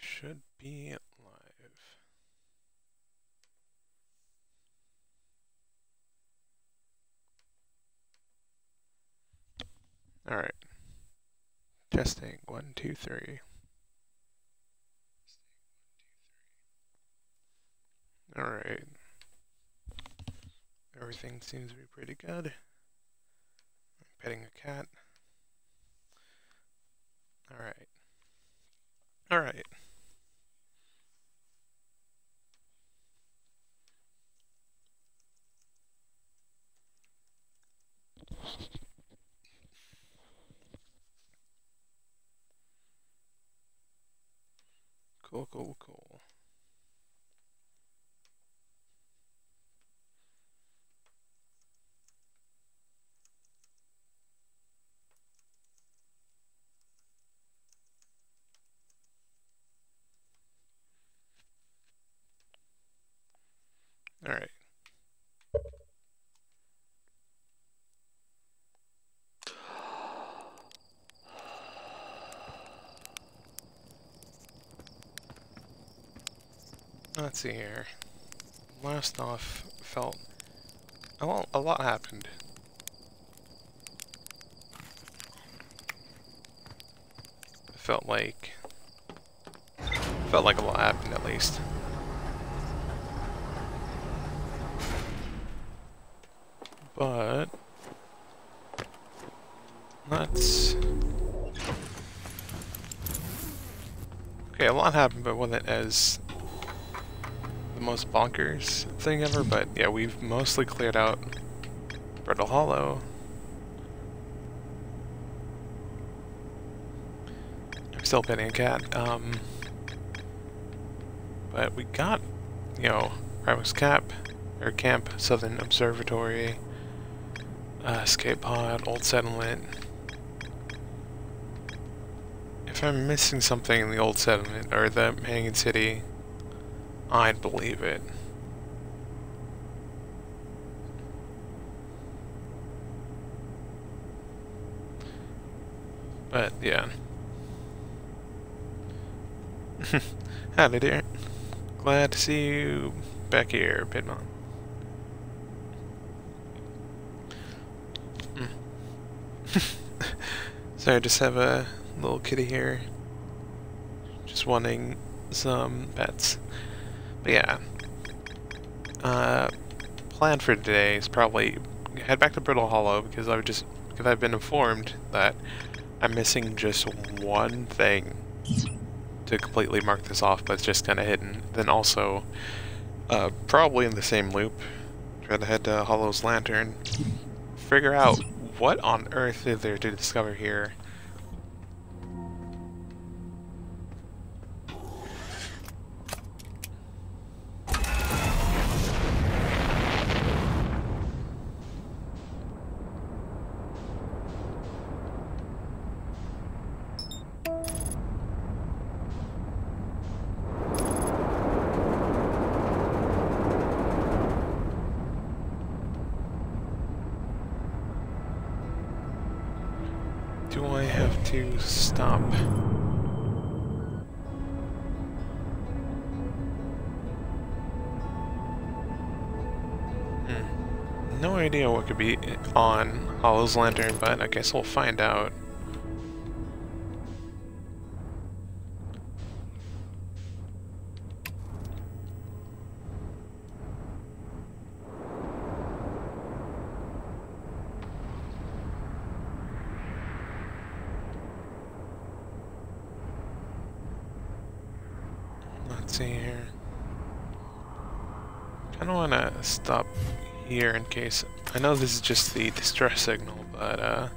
should be live. All right. Testing one, two, three. All right. Everything seems to be pretty good. I'm petting a cat. All right. All right. Cool, cool, cool. All right. Let's see here. Last off, felt a lot, a lot happened. Felt like felt like a lot happened at least. But let's Okay, a lot happened, but wasn't as the most bonkers thing ever, but yeah, we've mostly cleared out Brittle Hollow. I'm still petting a cat. Um, but we got, you know, Primus Cap, or Camp, Southern Observatory, uh, Escape Pod, Old Settlement. If I'm missing something in the Old Settlement, or the Hanging City, I'd believe it. But, yeah. Howdy there. Glad to see you back here, Pitmon. Hmm. Sorry, I just have a little kitty here. Just wanting some pets. But yeah. Uh, plan for today is probably head back to Brittle Hollow because I've just because I've been informed that I'm missing just one thing to completely mark this off, but it's just kind of hidden. Then also, uh, probably in the same loop, try to head to Hollow's Lantern, figure out what on earth is there to discover here. No idea what could be on Hollow's Lantern, but I guess we'll find out. Let's see here. I don't want to stop here in case... I know this is just the distress signal, but uh...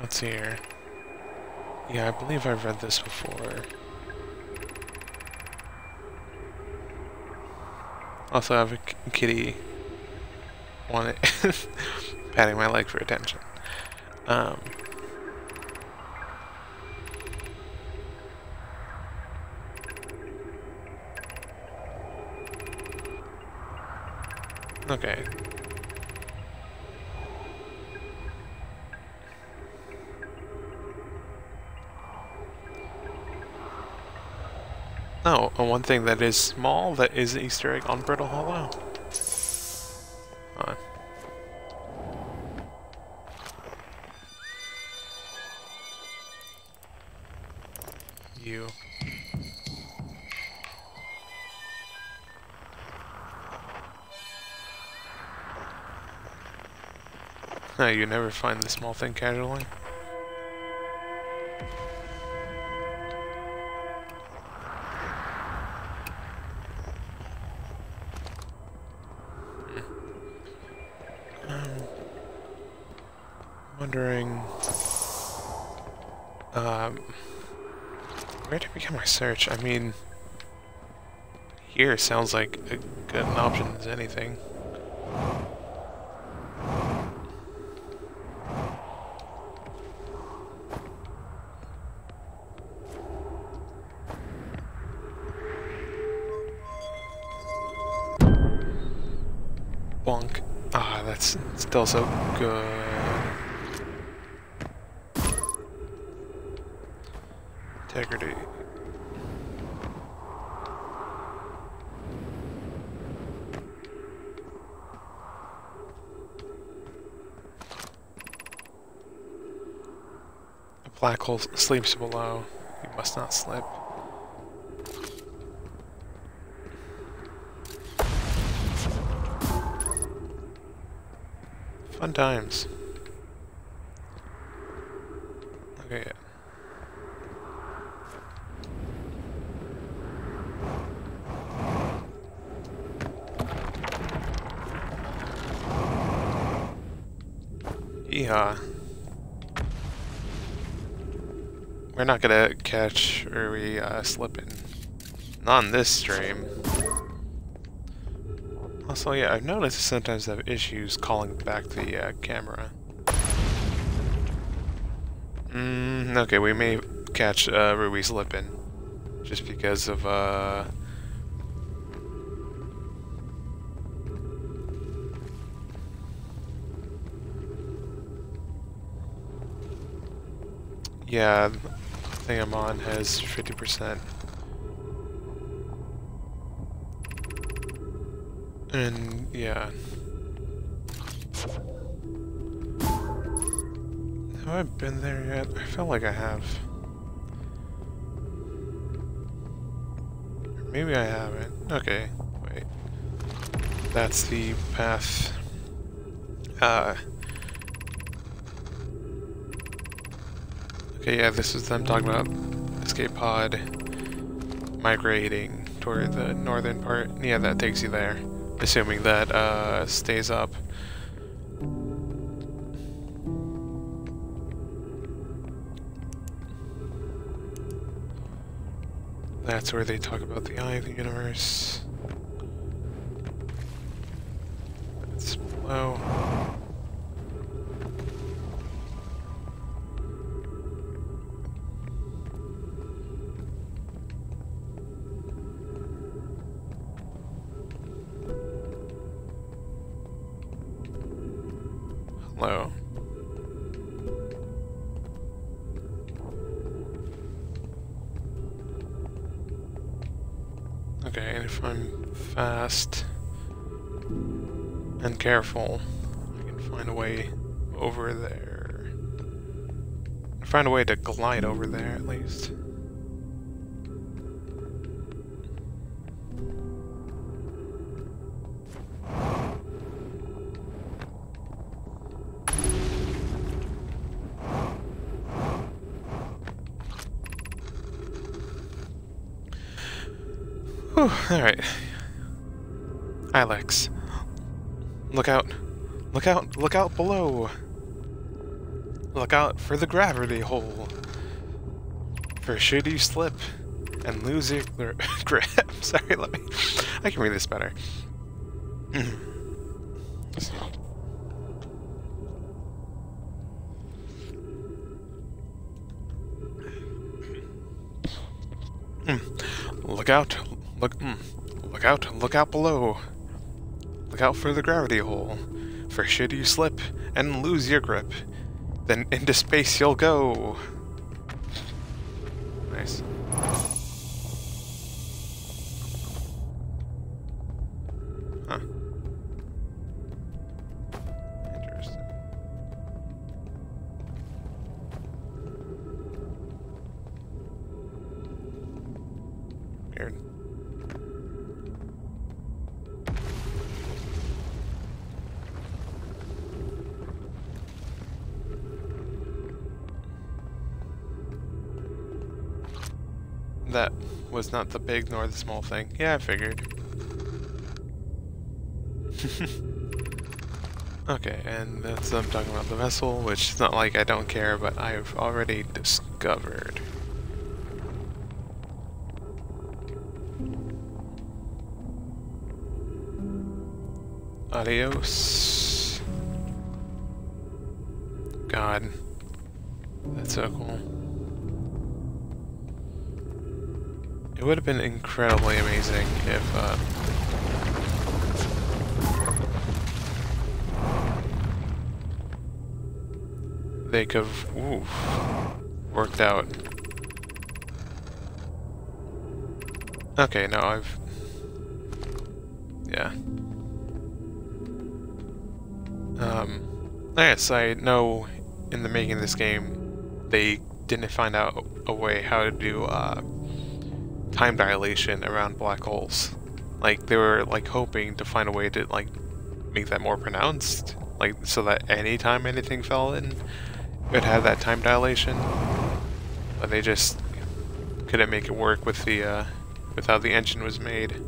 Let's see here. Yeah, I believe I've read this before. Also, I have a kitty it, patting my leg for attention. Um, Okay. Oh, one thing that is small that is Easter egg on Brittle Hollow. You never find the small thing casually. Um, wondering, um, where to begin my search? I mean, here sounds like a good an option as anything. That's still good. Integrity. Black hole sleeps below. You must not slip. Fun times. Okay. Yeah. We're not gonna catch or we uh, slipping. Not on this stream. Also, yeah, I've noticed sometimes I have issues calling back the uh, camera. Mm, okay, we may catch uh, Ruby slipping. Just because of, uh... Yeah, the thing I'm on has 50%. And yeah. Have I been there yet? I feel like I have. Maybe I haven't. Okay, wait. That's the path. Uh. Okay, yeah, this is them talking about escape pod migrating toward the northern part. Yeah, that takes you there. Assuming that uh, stays up. That's where they talk about the eye of the universe. Careful, I can find a way over there. Find a way to glide over there, at least. Alright. Alex. Look out. Look out. Look out below. Look out for the gravity hole. For should you slip and lose your grip. Sorry, let me. I can read this better. Look out. Look, mm, look out, look out below. Out for the gravity hole. For should you slip and lose your grip, then into space you'll go. Was not the big nor the small thing. Yeah, I figured. okay, and that's I'm talking about the vessel, which is not like I don't care, but I've already discovered. Adios. God. That's so cool. It would have been incredibly amazing if, uh, they could have ooh, worked out. Okay, no, I've... Yeah. Um, I guess I know in the making of this game, they didn't find out a way how to do uh, time dilation around black holes. Like they were like hoping to find a way to like make that more pronounced, like so that anytime anything fell in, it had that time dilation. But they just couldn't make it work with the uh, with how the engine was made.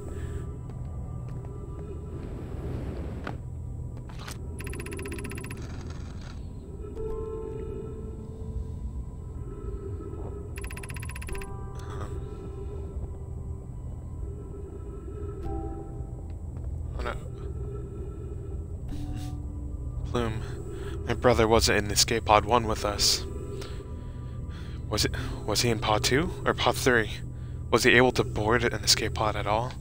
Brother wasn't in escape pod 1 with us. Was it was he in pod 2 or pod 3? Was he able to board an escape pod at all?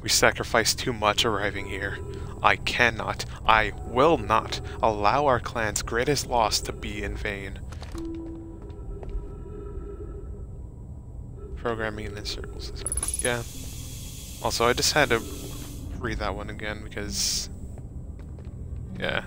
We sacrificed too much arriving here. I cannot, I will not allow our clan's greatest loss to be in vain. Programming in the circles is hard. Yeah. Also, I just had to read that one again because yeah.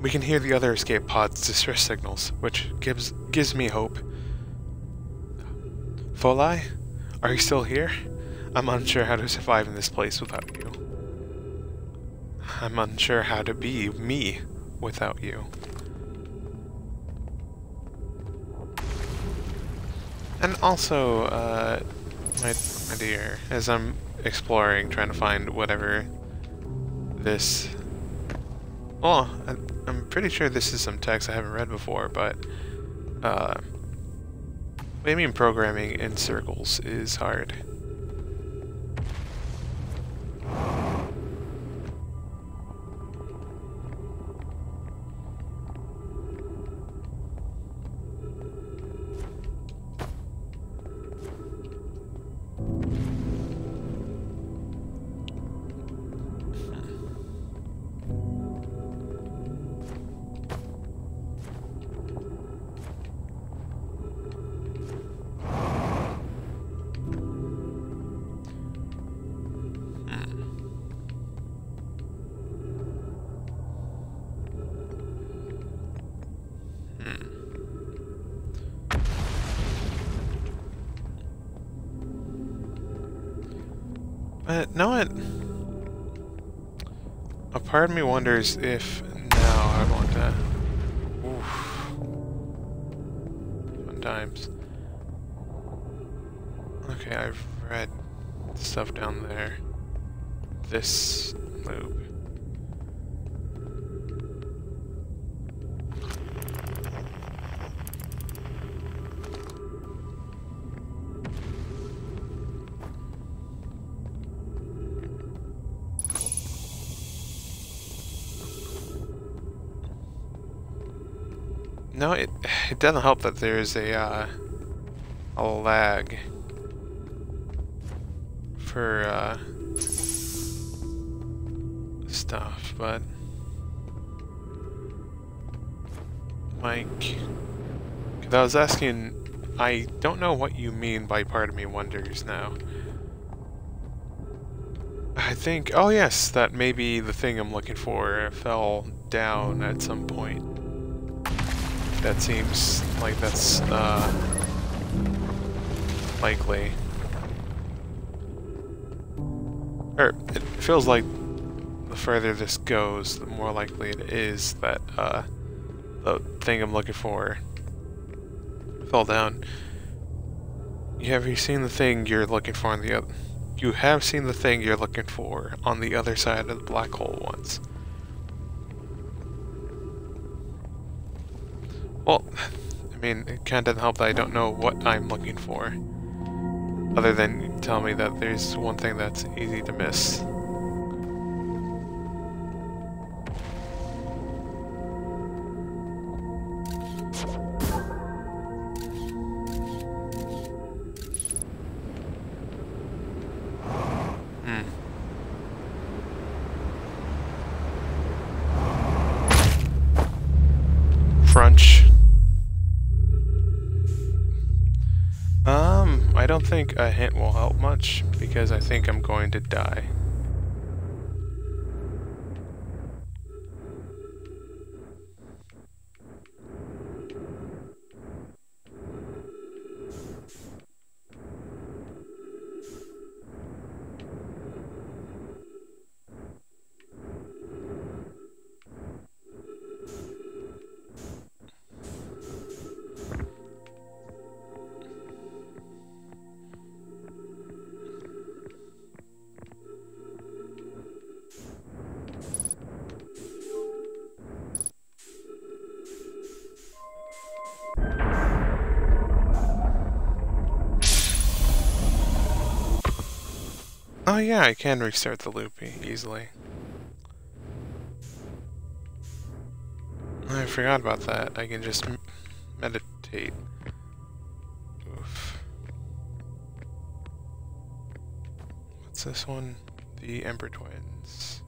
We can hear the other escape pod's distress signals, which gives gives me hope. Folai? Are you still here? I'm unsure how to survive in this place without you. I'm unsure how to be me without you. And also, uh, my, my dear, as I'm exploring, trying to find whatever this well, I'm pretty sure this is some text I haven't read before, but uh, mean programming in circles is hard. Part of me wonders if now I want to oof fun times. Okay, I've read stuff down there. This doesn't help that there's a uh, a lag for uh, stuff, but... Mike... I was asking... I don't know what you mean by part of me wonders now. I think... Oh yes, that maybe the thing I'm looking for fell down at some point. That seems like that's, uh... likely. Or, it feels like the further this goes, the more likely it is that, uh, the thing I'm looking for fell down. You have you seen the thing you're looking for on the other... You have seen the thing you're looking for on the other side of the black hole once. Well, I mean, it kind of doesn't help that I don't know what I'm looking for. Other than tell me that there's one thing that's easy to miss. To die. Yeah, I can restart the loop easily. I forgot about that. I can just meditate. Oof. What's this one? The Ember Twins.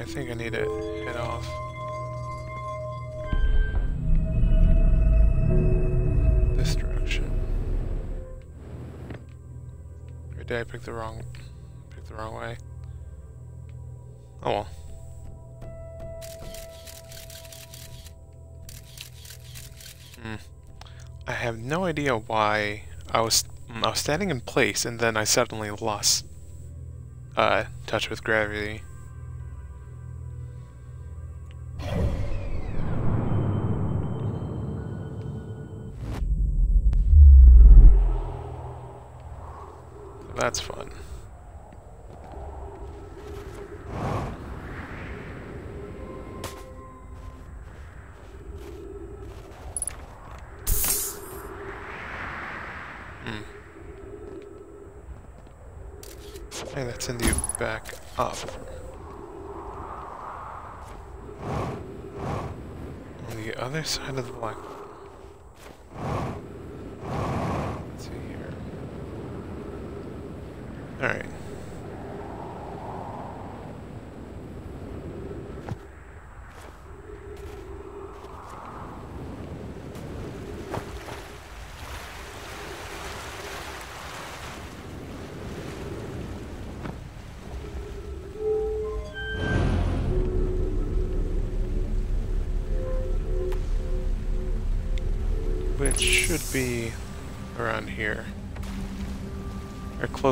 I think I need to head off. This direction. Or did I pick the wrong pick the wrong way? Oh well. Hmm. I have no idea why I was I was standing in place and then I suddenly lost uh touch with gravity. That's fun. Hmm. Hey, that send you back up. On the other side of the black Let's see here. Alright.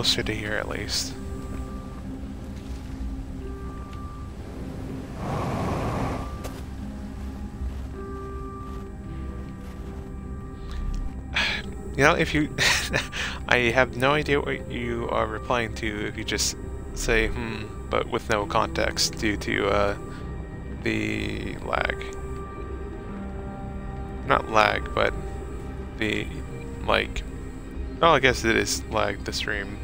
Closer to here at least. You know, if you... I have no idea what you are replying to if you just say, hmm, but with no context due to uh, the lag. Not lag, but the, like... Oh, I guess it is lag, the stream.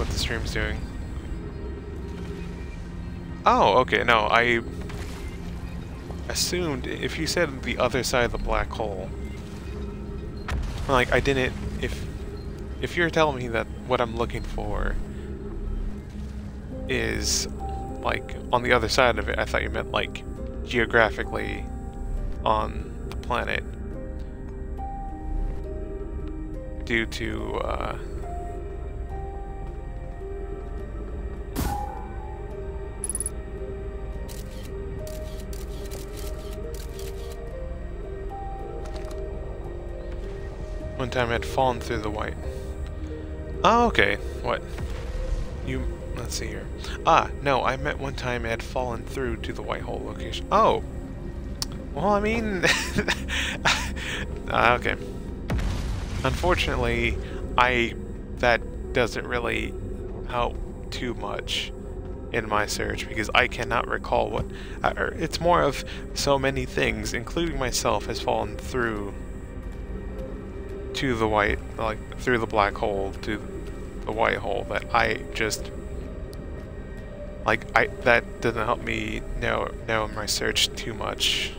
What the stream's doing. Oh, okay, no, I assumed if you said the other side of the black hole, like I didn't, if if you're telling me that what I'm looking for is like on the other side of it, I thought you meant like geographically on the planet due to uh, One time I had fallen through the white. Oh, okay. What? You... Let's see here. Ah, no, I met one time I had fallen through to the white hole location. Oh! Well, I mean... uh, okay. Unfortunately, I... That doesn't really help too much in my search because I cannot recall what... Uh, it's more of so many things, including myself, has fallen through to the white, like through the black hole to the white hole that I just like I that doesn't help me know know my search too much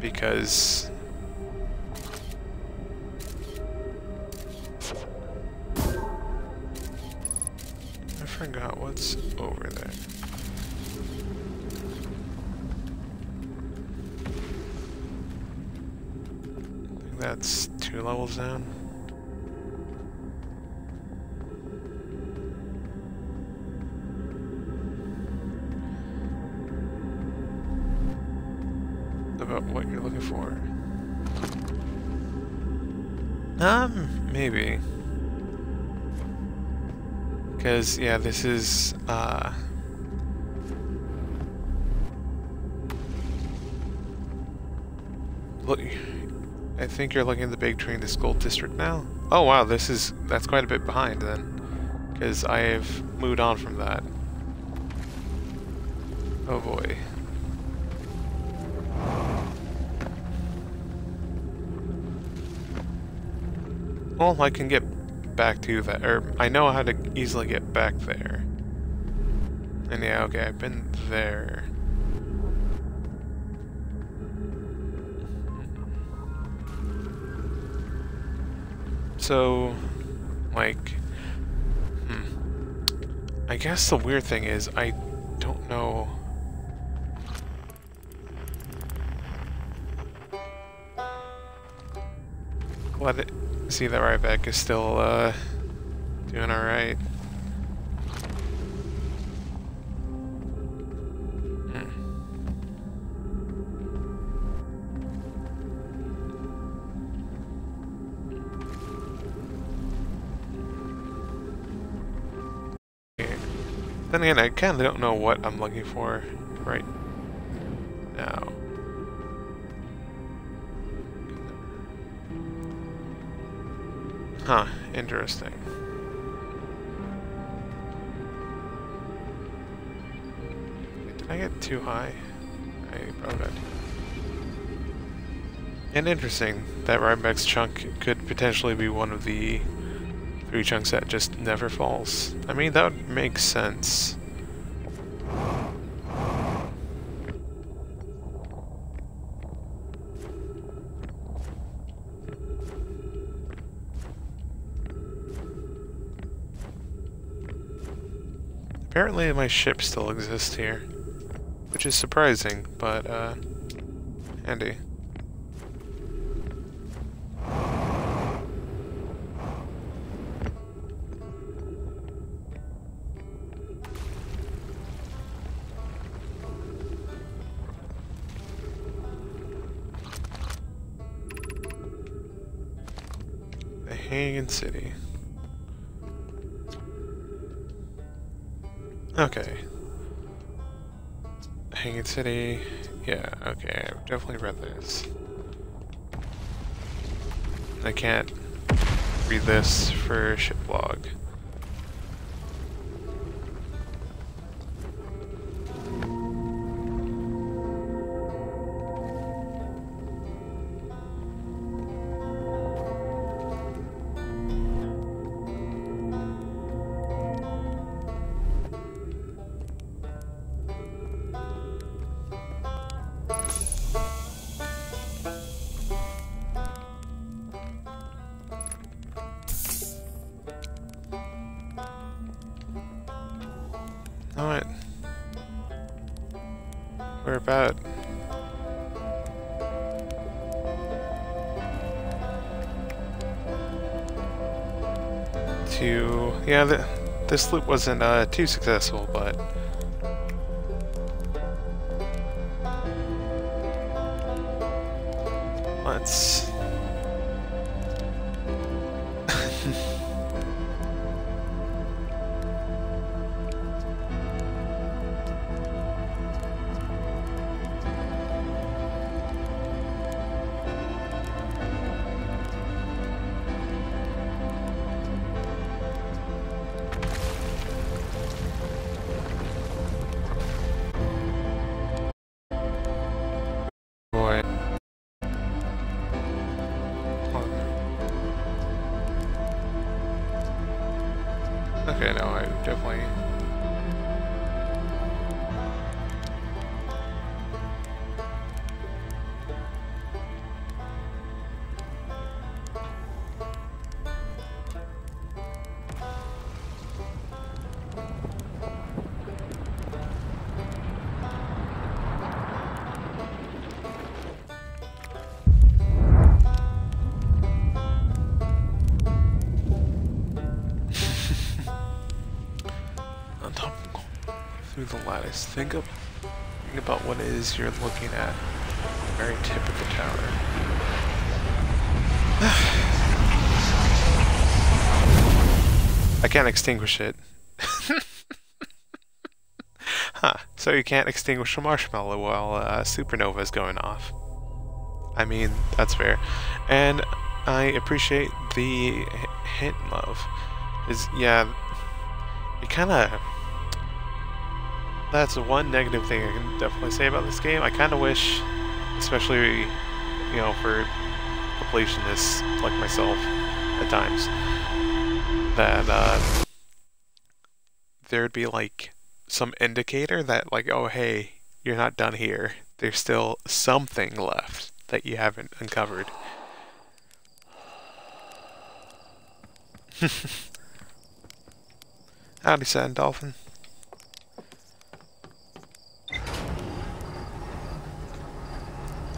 because I forgot what's over there. That's two levels down. About what you're looking for. Um, maybe. Because, yeah, this is, uh... Look, I think you're looking at the big train to school district now. Oh wow, this is that's quite a bit behind then, because I have moved on from that. Oh boy. Well, I can get back to that, or I know how to easily get back there. And yeah, okay, I've been there. So, like, hmm. I guess the weird thing is I don't know. Let it see that Riebeck is still uh, doing all Then again, I kind of don't know what I'm looking for right now. Huh, interesting. Did I get too high? I oh probably got And interesting, that Riebeck's chunk could potentially be one of the three chunks that just never falls. I mean, that would make sense. Apparently my ship still exists here, which is surprising, but uh, handy. Hanging City. Okay. Hanging City. Yeah, okay, I've definitely read this. I can't read this for ship log. This loop wasn't uh, too successful, but lattice. Think of think about what it is you're looking at. Very tip of the tower. I can't extinguish it. huh. So you can't extinguish a marshmallow while uh, supernova is going off. I mean, that's fair. And I appreciate the hint, love. Is yeah, it kind of that's one negative thing I can definitely say about this game. I kind of wish, especially, you know, for completionists like myself at times, that uh, there'd be like some indicator that like, oh hey, you're not done here. There's still something left that you haven't uncovered. Howdy, Sand Dolphin.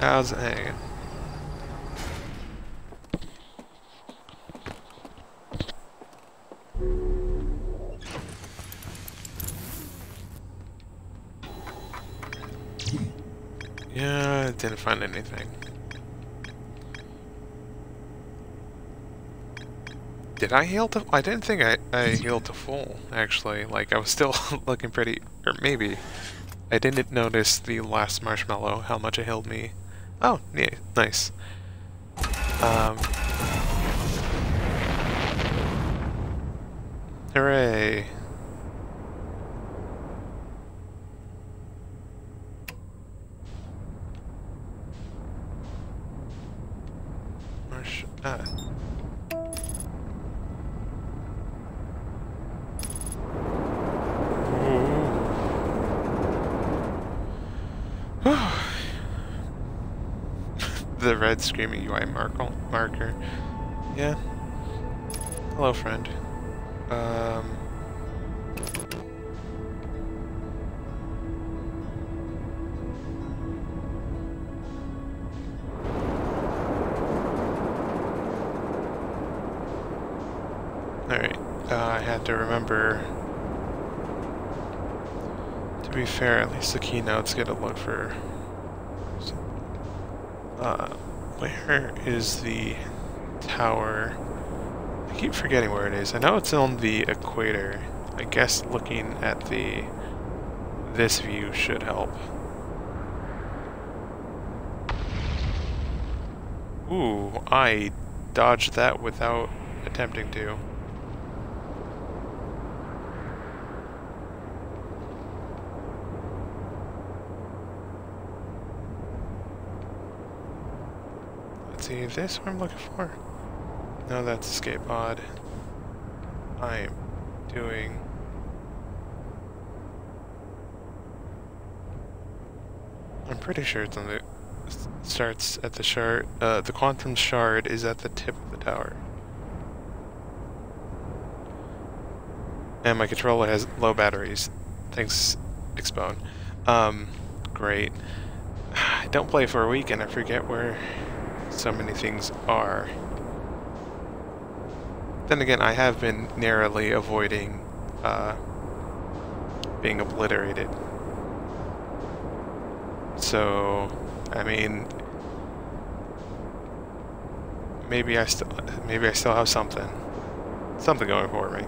How's it hanging? Yeah, didn't find anything. Did I heal to? I didn't think I, I healed to full, actually. Like, I was still looking pretty... Or maybe. I didn't notice the last marshmallow, how much it healed me. Oh, yeah, nice. Um... Hooray! Marsh... Ah. the red screaming UI marker. marker. Yeah. Hello, friend. Um. Alright, uh, I had to remember to be fair, at least the keynotes get a look for. Uh, where is the tower? I keep forgetting where it is. I know it's on the equator. I guess looking at the this view should help. Ooh, I dodged that without attempting to. Let's see, is this what I'm looking for? No, that's escape pod. I am doing... I'm pretty sure it's on the... starts at the shard... Uh, the quantum shard is at the tip of the tower. And my controller has low batteries. thanks, Expone. Um, great. I don't play for a week and I forget where so many things are. Then again, I have been narrowly avoiding uh, being obliterated. So, I mean, maybe I still maybe I still have something, something going for me.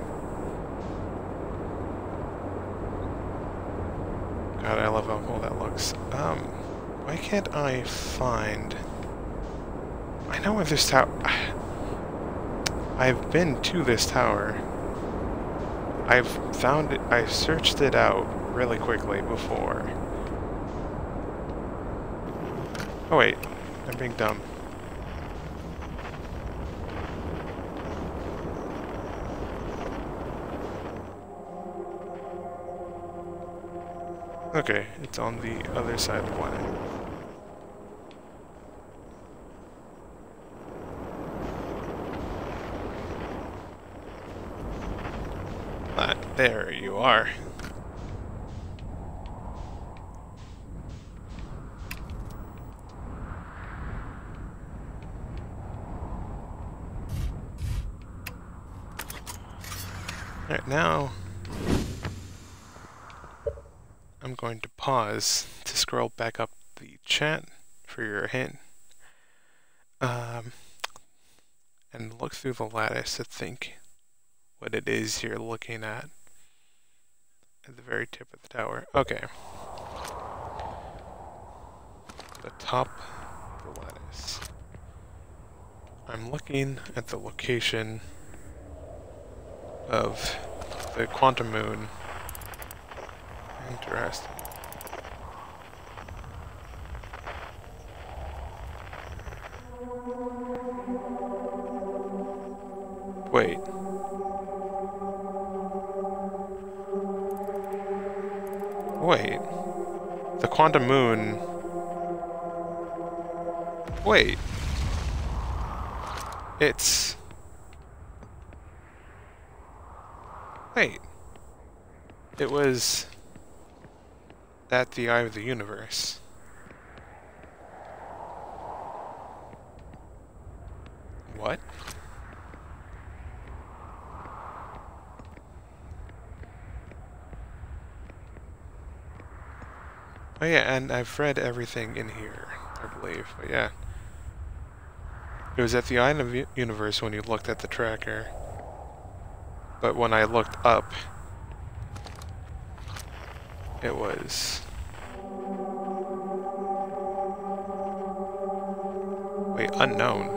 God, I love how cool that looks. Um, why can't I find? I know where this tower. I've been to this tower. I've found it. I've searched it out really quickly before. Oh wait, I'm being dumb. Okay, it's on the other side of the. Ah, there you are. Alright, now I'm going to pause to scroll back up the chat for your hint. Um, and look through the lattice to think what it is you're looking at the very tip of the tower. Okay. The top of the lattice. I'm looking at the location of the quantum moon. Interesting. Wait. Wait. The quantum moon... Wait. It's... Wait. It was at the eye of the universe. What? Oh yeah, and I've read everything in here, I believe, but yeah. It was at the eye of universe when you looked at the tracker. But when I looked up, it was... Wait, unknown.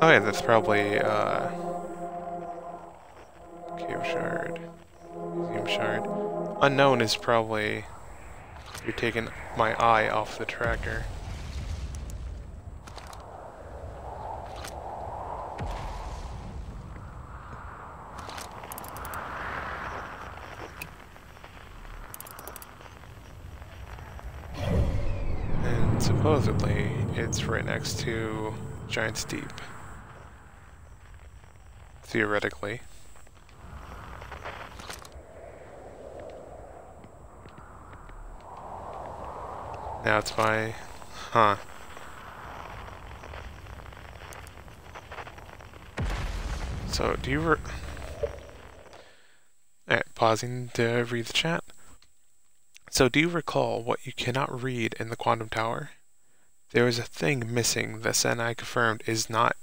Oh yeah, that's probably, uh... Cave Shard. Museum Shard. Unknown is probably... You're taking my eye off the tracker. And supposedly it's right next to Giant's Deep. Theoretically. It's by... Huh. So, do you... Re Alright, pausing to read the chat. So, do you recall what you cannot read in the Quantum Tower? There is a thing missing that Senai confirmed is not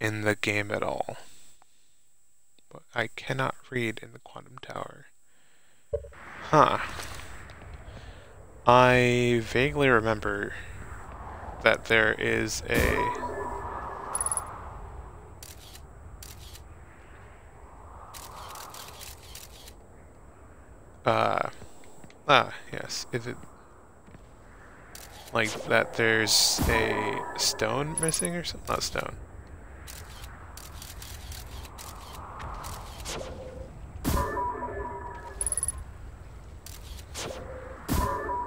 in the game at all. But I cannot read in the Quantum Tower. Huh. I vaguely remember that there is a... Uh, ah, yes. Is it like that there's a stone missing or something? Not stone.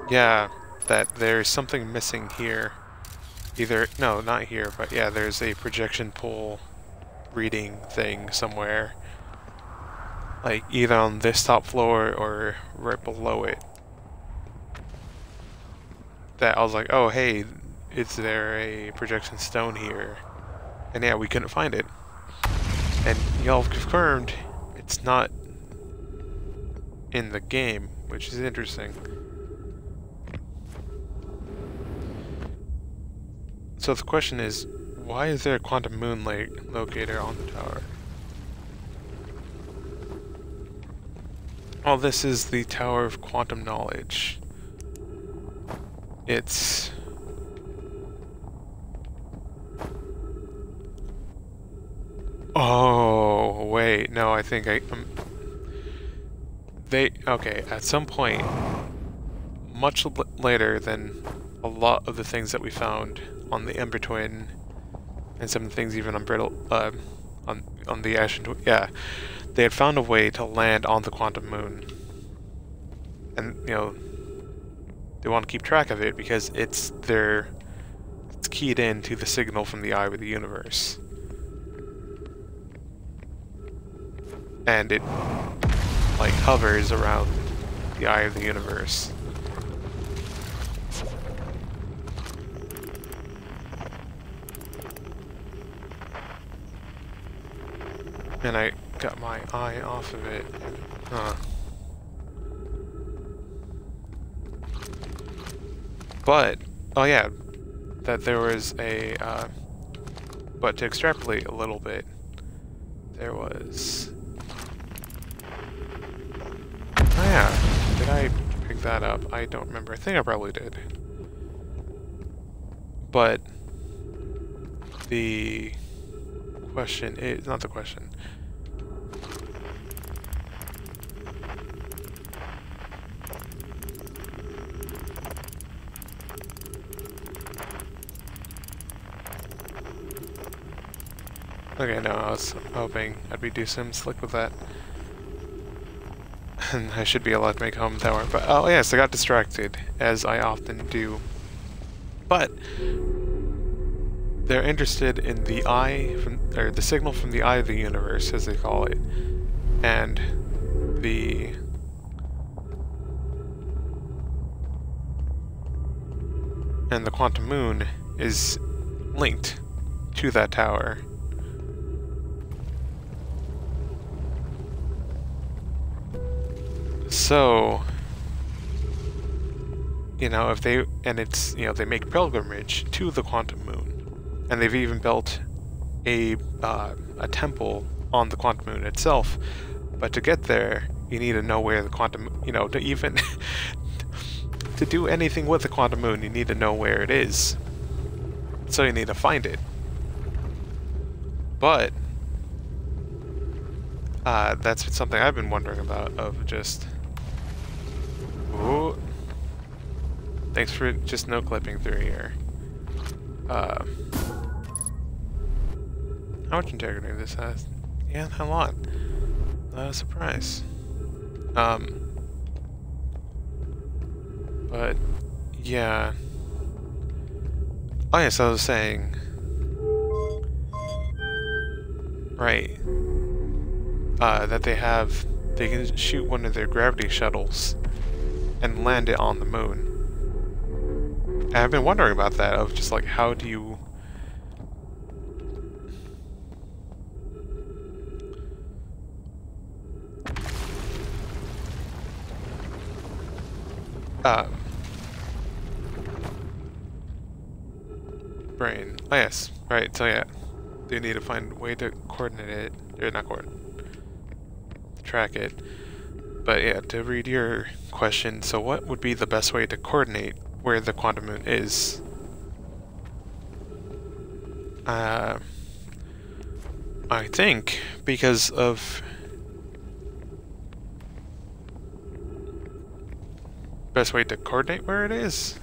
Yeah, that there's something missing here. Either, no, not here, but yeah, there's a projection pole reading thing somewhere. like either on this top floor or right below it. That I was like, oh hey, is there a projection stone here? And yeah, we couldn't find it. And y'all confirmed it's not in the game, which is interesting. So the question is, why is there a quantum moon locator on the tower? Oh, this is the Tower of Quantum Knowledge. It's... Oh, wait, no, I think I... Um, they, okay, at some point, much later than a lot of the things that we found on the Ember Twin, and some things even on Brittle, uh, on, on the Ashen Twin, yeah, they had found a way to land on the quantum moon. And, you know, they want to keep track of it because it's their it's keyed in to the signal from the eye of the universe. And it like hovers around the eye of the universe. And I got my eye off of it. Huh. But, oh yeah, that there was a, uh, but to extrapolate a little bit, there was, oh yeah, did I pick that up? I don't remember. I think I probably did. But, the question is, not the question, Okay, no, I was hoping I'd be do some slick with that. And I should be allowed to make home tower, but oh yes, I got distracted, as I often do. But they're interested in the eye from or the signal from the eye of the universe, as they call it. And the and the quantum moon is linked to that tower. So, you know, if they, and it's, you know, they make pilgrimage to the quantum moon, and they've even built a, uh, a temple on the quantum moon itself, but to get there, you need to know where the quantum, you know, to even, to do anything with the quantum moon, you need to know where it is. So you need to find it. But, uh, that's something I've been wondering about, of just, Ooh. Thanks for just no clipping through here. Uh, how much integrity this has? Yeah, a lot. Not a surprise. Um, but yeah. Oh yes, I was saying. Right. Uh, that they have, they can shoot one of their gravity shuttles and land it on the moon. And I've been wondering about that, of just like, how do you... Uh, brain. Oh yes, right, so yeah. They need to find a way to coordinate it, or not coordinate, track it. But yeah, to read your question, so what would be the best way to coordinate where the quantum moon is? Uh, I think because of best way to coordinate where it is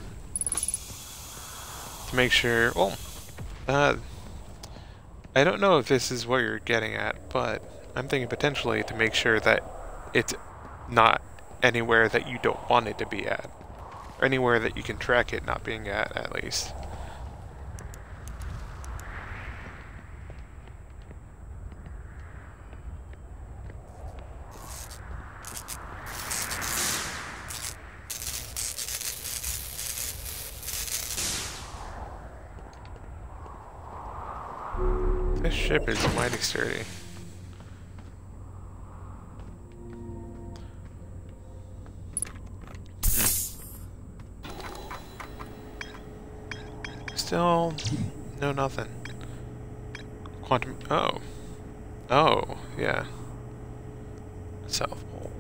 to make sure. Well, uh, I don't know if this is what you're getting at, but I'm thinking potentially to make sure that it's not anywhere that you don't want it to be at. Or anywhere that you can track it not being at, at least. This ship is mighty sturdy. Still, no nothing. Quantum, oh. Oh, yeah. South Pole.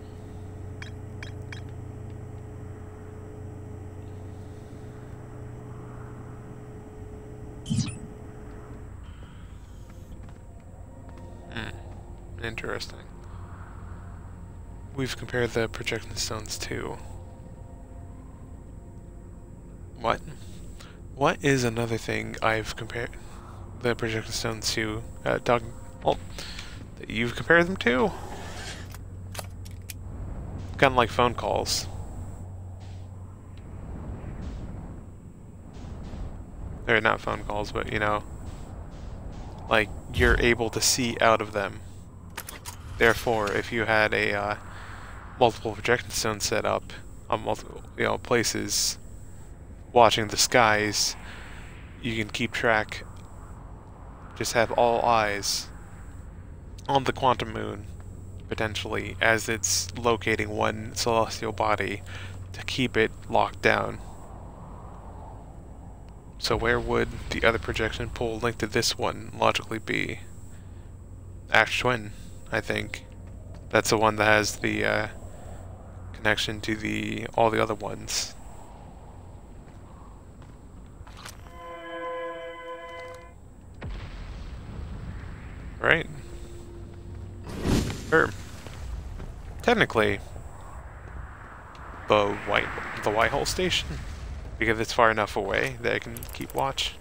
Hmm. Interesting. We've compared the projection stones to... What? What is another thing I've compared the projection stones to? Uh, dog... Well, that you've compared them to? Kind of like phone calls. They're not phone calls, but you know, like you're able to see out of them. Therefore, if you had a uh, multiple projection stone set up on multiple you know places, watching the skies, you can keep track. Just have all eyes on the quantum moon potentially, as it's locating one celestial body to keep it locked down. So where would the other projection pole linked to this one logically be? Ash Twin, I think. That's the one that has the uh, connection to the all the other ones. Right? Or, technically, the white the White Hole station, because it's far enough away that I can keep watch.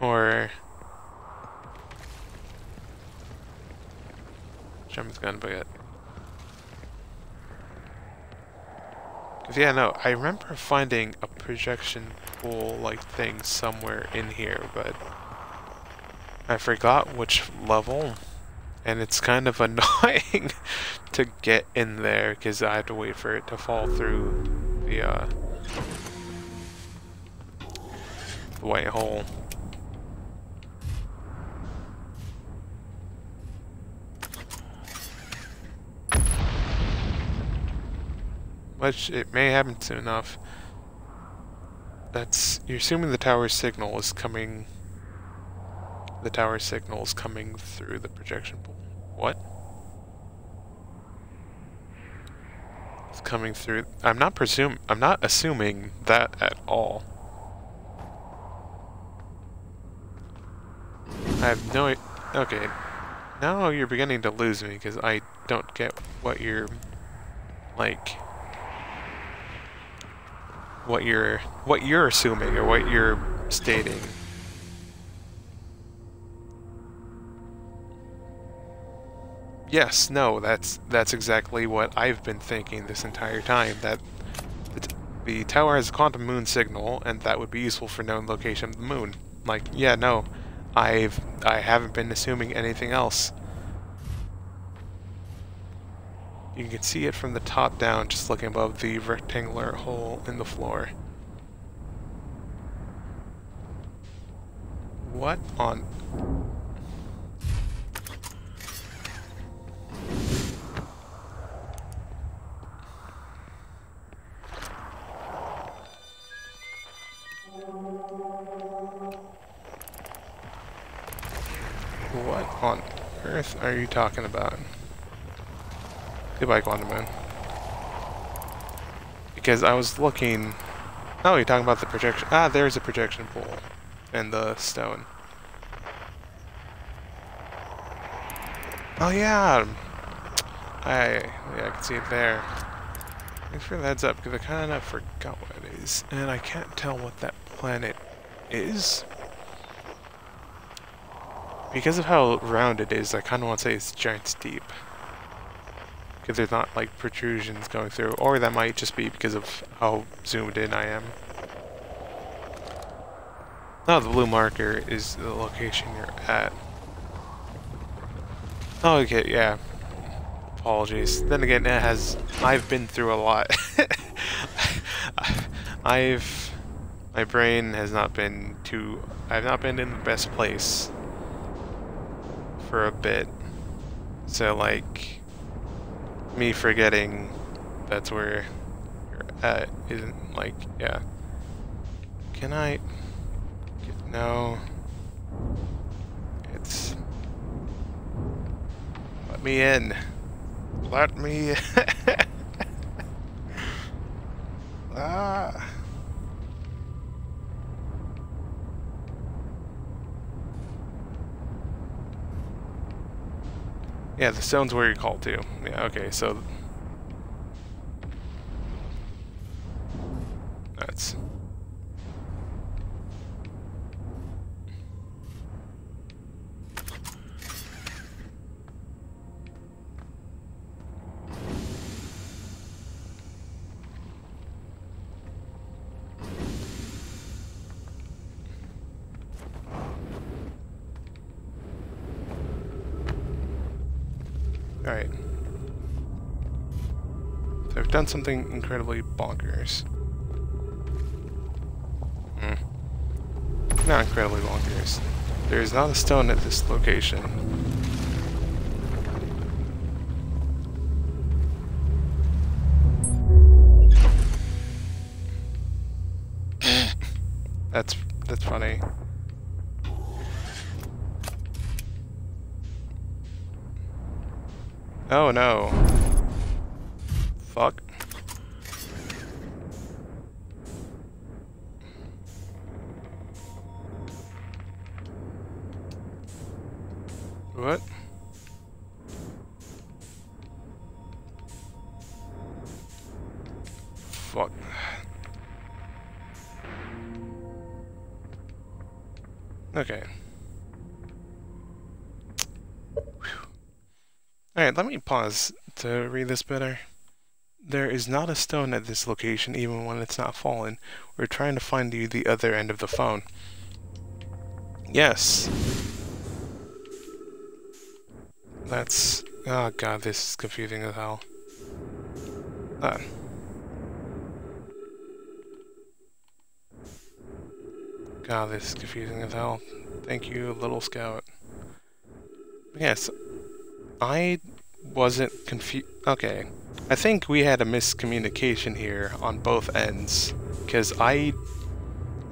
Or German's gun, but yet. Yeah, no, I remember finding a projection pool like thing somewhere in here, but I forgot which level, and it's kind of annoying to get in there because I have to wait for it to fall through the uh, the white hole. Which it may happen soon enough. That's you're assuming the tower signal is coming the tower signal is coming through the projection pool. What? It's coming through I'm not presume I'm not assuming that at all. I have no okay. Now you're beginning to lose me because I don't get what you're like what you're what you're assuming or what you're stating. Yes, no, that's that's exactly what I've been thinking this entire time. That the, the tower has a quantum moon signal, and that would be useful for knowing the location of the moon. Like, yeah, no, I've I haven't been assuming anything else. You can see it from the top down, just looking above the rectangular hole in the floor. What on... What on earth are you talking about? Goodbye, Quantum Moon. Because I was looking... Oh, you're talking about the projection... Ah, there's a projection pool. And the stone. Oh, yeah! I, yeah, I can see it there. Thanks for the heads up, because I kind of forgot what it is. And I can't tell what that planet is. Because of how round it is, I kind of want to say it's giant deep because there's not like protrusions going through, or that might just be because of how zoomed in I am. Oh, the blue marker is the location you're at. Oh, okay, yeah. Apologies. Then again, it has. I've been through a lot. I've my brain has not been too I've not been in the best place for a bit. So like me forgetting that's where you're at isn't like yeah. Can I no it's let me in. Let me ah Yeah, the stone's where you're called to. Yeah, okay, so... That's... Alright. So I've done something incredibly bonkers. Hmm. Not incredibly bonkers. There is not a stone at this location. that's that's funny. Oh no. Let me pause to read this better. There is not a stone at this location even when it's not fallen. We're trying to find you the other end of the phone. Yes. That's... Oh god, this is confusing as hell. Ah. God, this is confusing as hell. Thank you, little scout. Yes, I wasn't confused. Okay. I think we had a miscommunication here on both ends. Because I...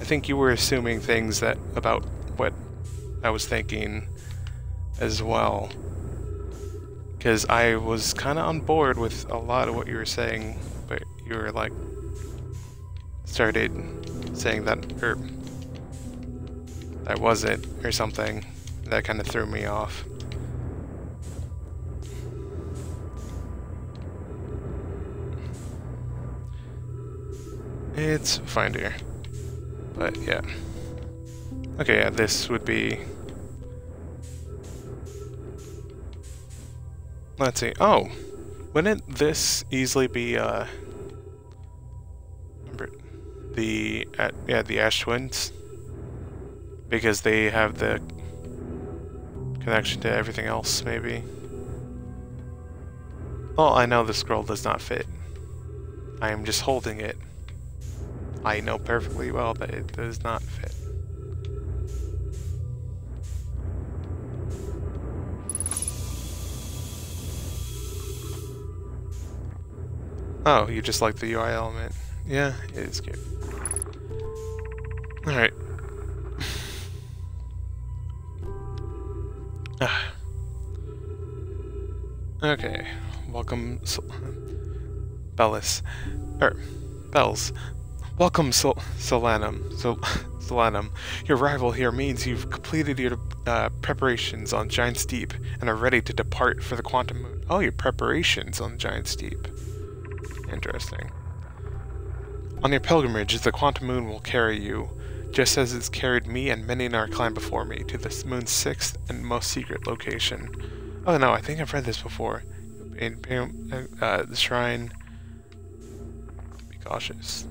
I think you were assuming things that about what I was thinking as well. Because I was kind of on board with a lot of what you were saying, but you were like... started saying that, or... that wasn't, or something. That kind of threw me off. It's fine here. But yeah. Okay, yeah, this would be... Let's see. Oh! Wouldn't this easily be, uh... Remember, the... Uh, yeah, the Ash Twins? Because they have the connection to everything else, maybe. Well, I know the scroll does not fit. I am just holding it. I know perfectly well that it does not fit. Oh, you just like the UI element. Yeah, it is cute. Alright. okay, welcome, Bellis. Er, Bells. Welcome, Sol Solanum. Sol Solanum. Your arrival here means you've completed your uh, preparations on Giant's Deep and are ready to depart for the Quantum Moon. Oh, your preparations on Giant's Deep. Interesting. On your pilgrimage, the Quantum Moon will carry you, just as it's carried me and many in our clan before me, to the moon's sixth and most secret location. Oh no, I think I've read this before. Uh, the shrine... Be cautious.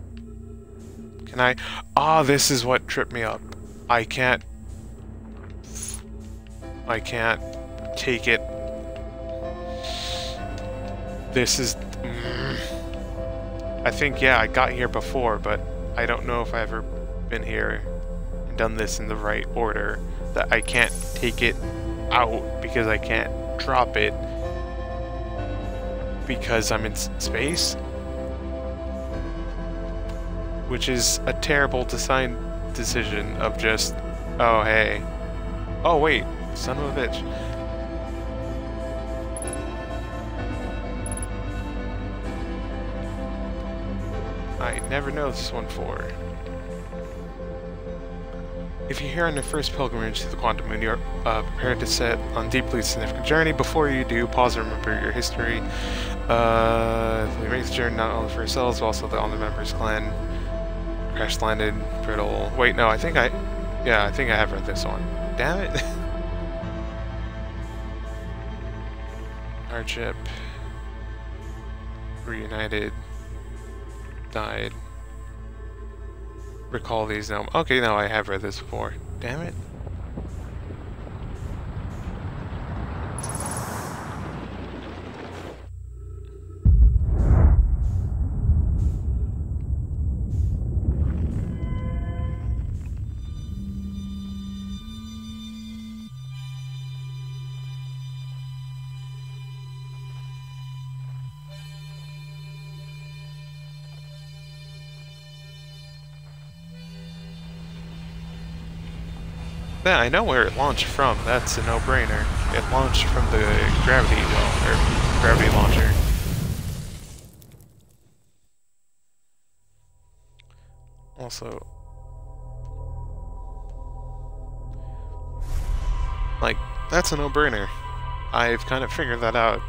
Can I? Ah, this is what tripped me up. I can't... I can't take it. This is... Mm, I think, yeah, I got here before, but I don't know if I've ever been here and done this in the right order, that I can't take it out because I can't drop it because I'm in space. Which is a terrible design decision of just, oh hey, oh wait, son of a bitch. I never know this one before. If you're here on your first pilgrimage to the Quantum Moon, you're uh, prepared to set on deeply significant journey. Before you do, pause and remember your history. Uh, we make the journey not only for ourselves, but also the other members clan. Crash landed, brittle. Wait, no, I think I... Yeah, I think I have read this one. Damn it. Hardship. Reunited. Died recall these now. Okay, now I have read this before. Damn it. Yeah, I know where it launched from. That's a no-brainer. It launched from the gravity well, or gravity launcher. Also, like, that's a no-brainer. I've kind of figured that out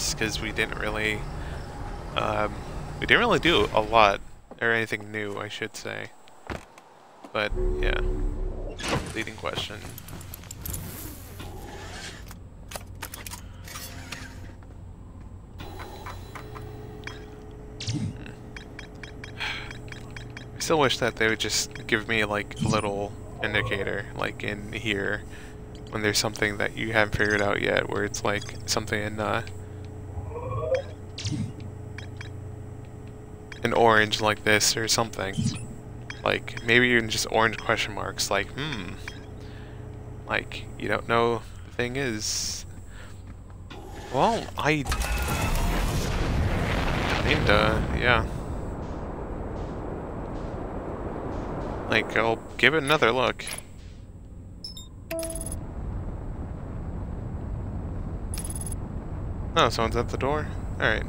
us because we didn't really, um, we didn't really do a lot, or anything new, I should say. But, yeah. Leading question. I still wish that they would just give me, like, a little indicator, like in here, when there's something that you haven't figured out yet, where it's like something in uh, an orange like this or something. Like, maybe even just orange question marks, like, hmm, like, you don't know the thing is. Well, I... Kinda, yeah. Like, I'll give it another look. Oh, someone's at the door? Alright.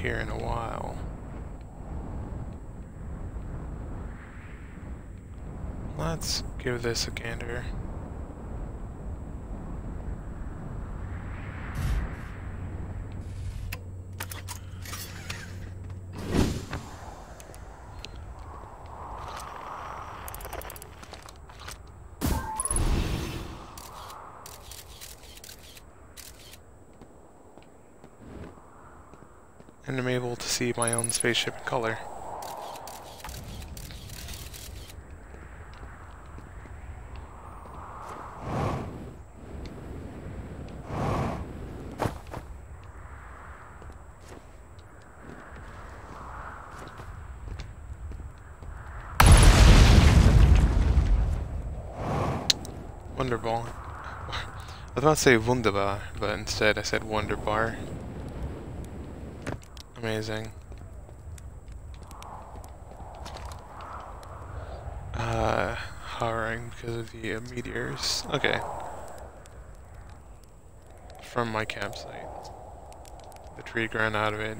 Here in a while. Let's give this a gander. my own spaceship in color. Wonderball. I was about to say Wunderbar, but instead I said Wonderbar. Amazing. Because of the uh, meteors. Okay. From my campsite. The tree growing out of it.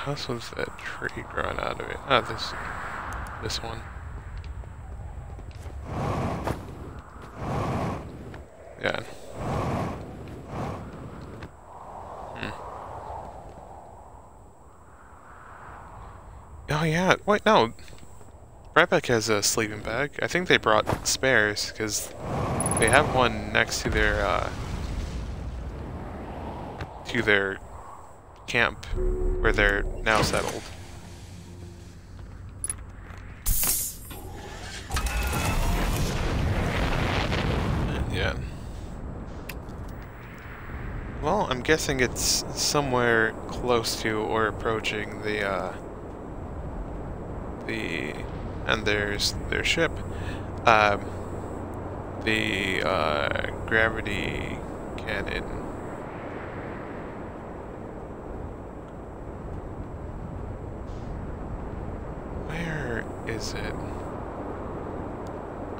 house was that tree growing out of it? Ah, this, this one. Yeah. Hmm. Oh yeah, wait, no. Riebeck has a sleeping bag. I think they brought spares, because they have one next to their, uh, to their camp where they're now settled. Yeah. Well, I'm guessing it's somewhere close to or approaching the, uh, the, and there's their ship, um, the, uh, gravity cannon Where is it?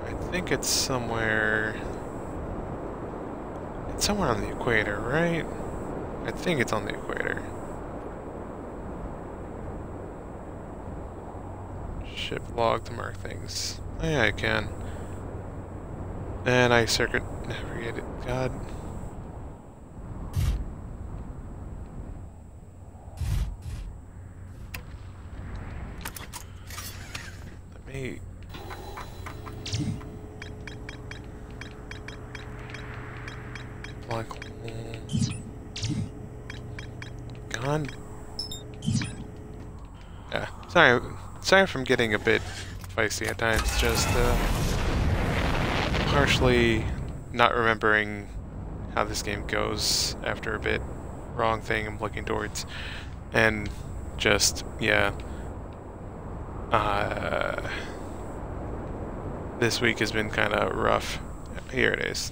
I think it's somewhere... It's somewhere on the equator, right? I think it's on the equator. Ship log to mark things. Oh yeah, I can. And I circuit navigated. God. Let me. Black hole. Gone. Yeah. Sorry. Sorry if I'm getting a bit feisty at times. Just uh, partially not remembering how this game goes after a bit. Wrong thing I'm looking towards. And just, yeah. Uh, this week has been kind of rough. Here it is.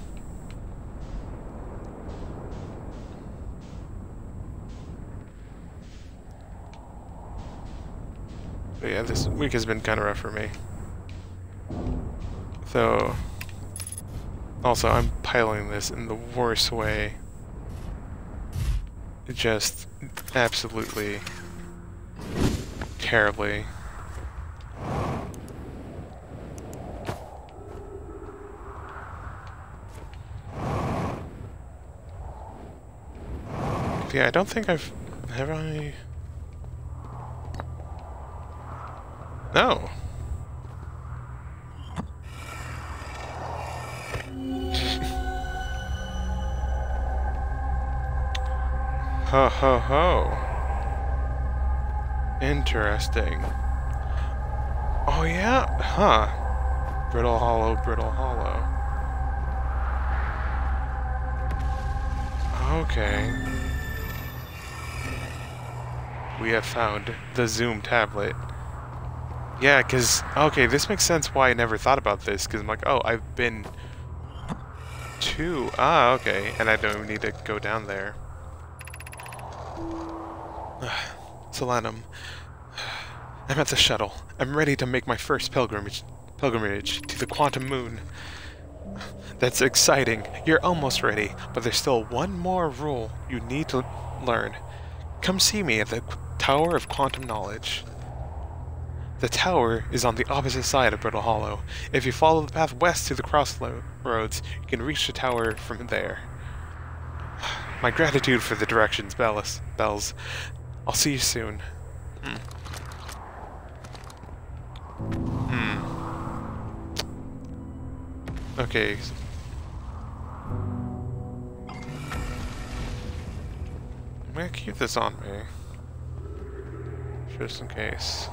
But yeah, this week has been kind of rough for me. So, also I'm piling this in the worst way. Just absolutely terribly. Yeah, I don't think I've... Have I... No. ho ho ho. Interesting. Oh yeah? Huh. Brittle hollow, brittle hollow. Okay we have found the Zoom tablet. Yeah, because, okay, this makes sense why I never thought about this, because I'm like, oh, I've been to, ah, okay, and I don't need to go down there. Solanum. I'm at the shuttle. I'm ready to make my first pilgrimage, pilgrimage to the quantum moon. That's exciting. You're almost ready, but there's still one more rule you need to learn. Come see me at the Tower of Quantum Knowledge. The tower is on the opposite side of Brittle Hollow. If you follow the path west to the crossroads, you can reach the tower from there. My gratitude for the directions, Bells. Bells. I'll see you soon. Hmm. Hmm. Okay. I'm gonna keep this on me just in case.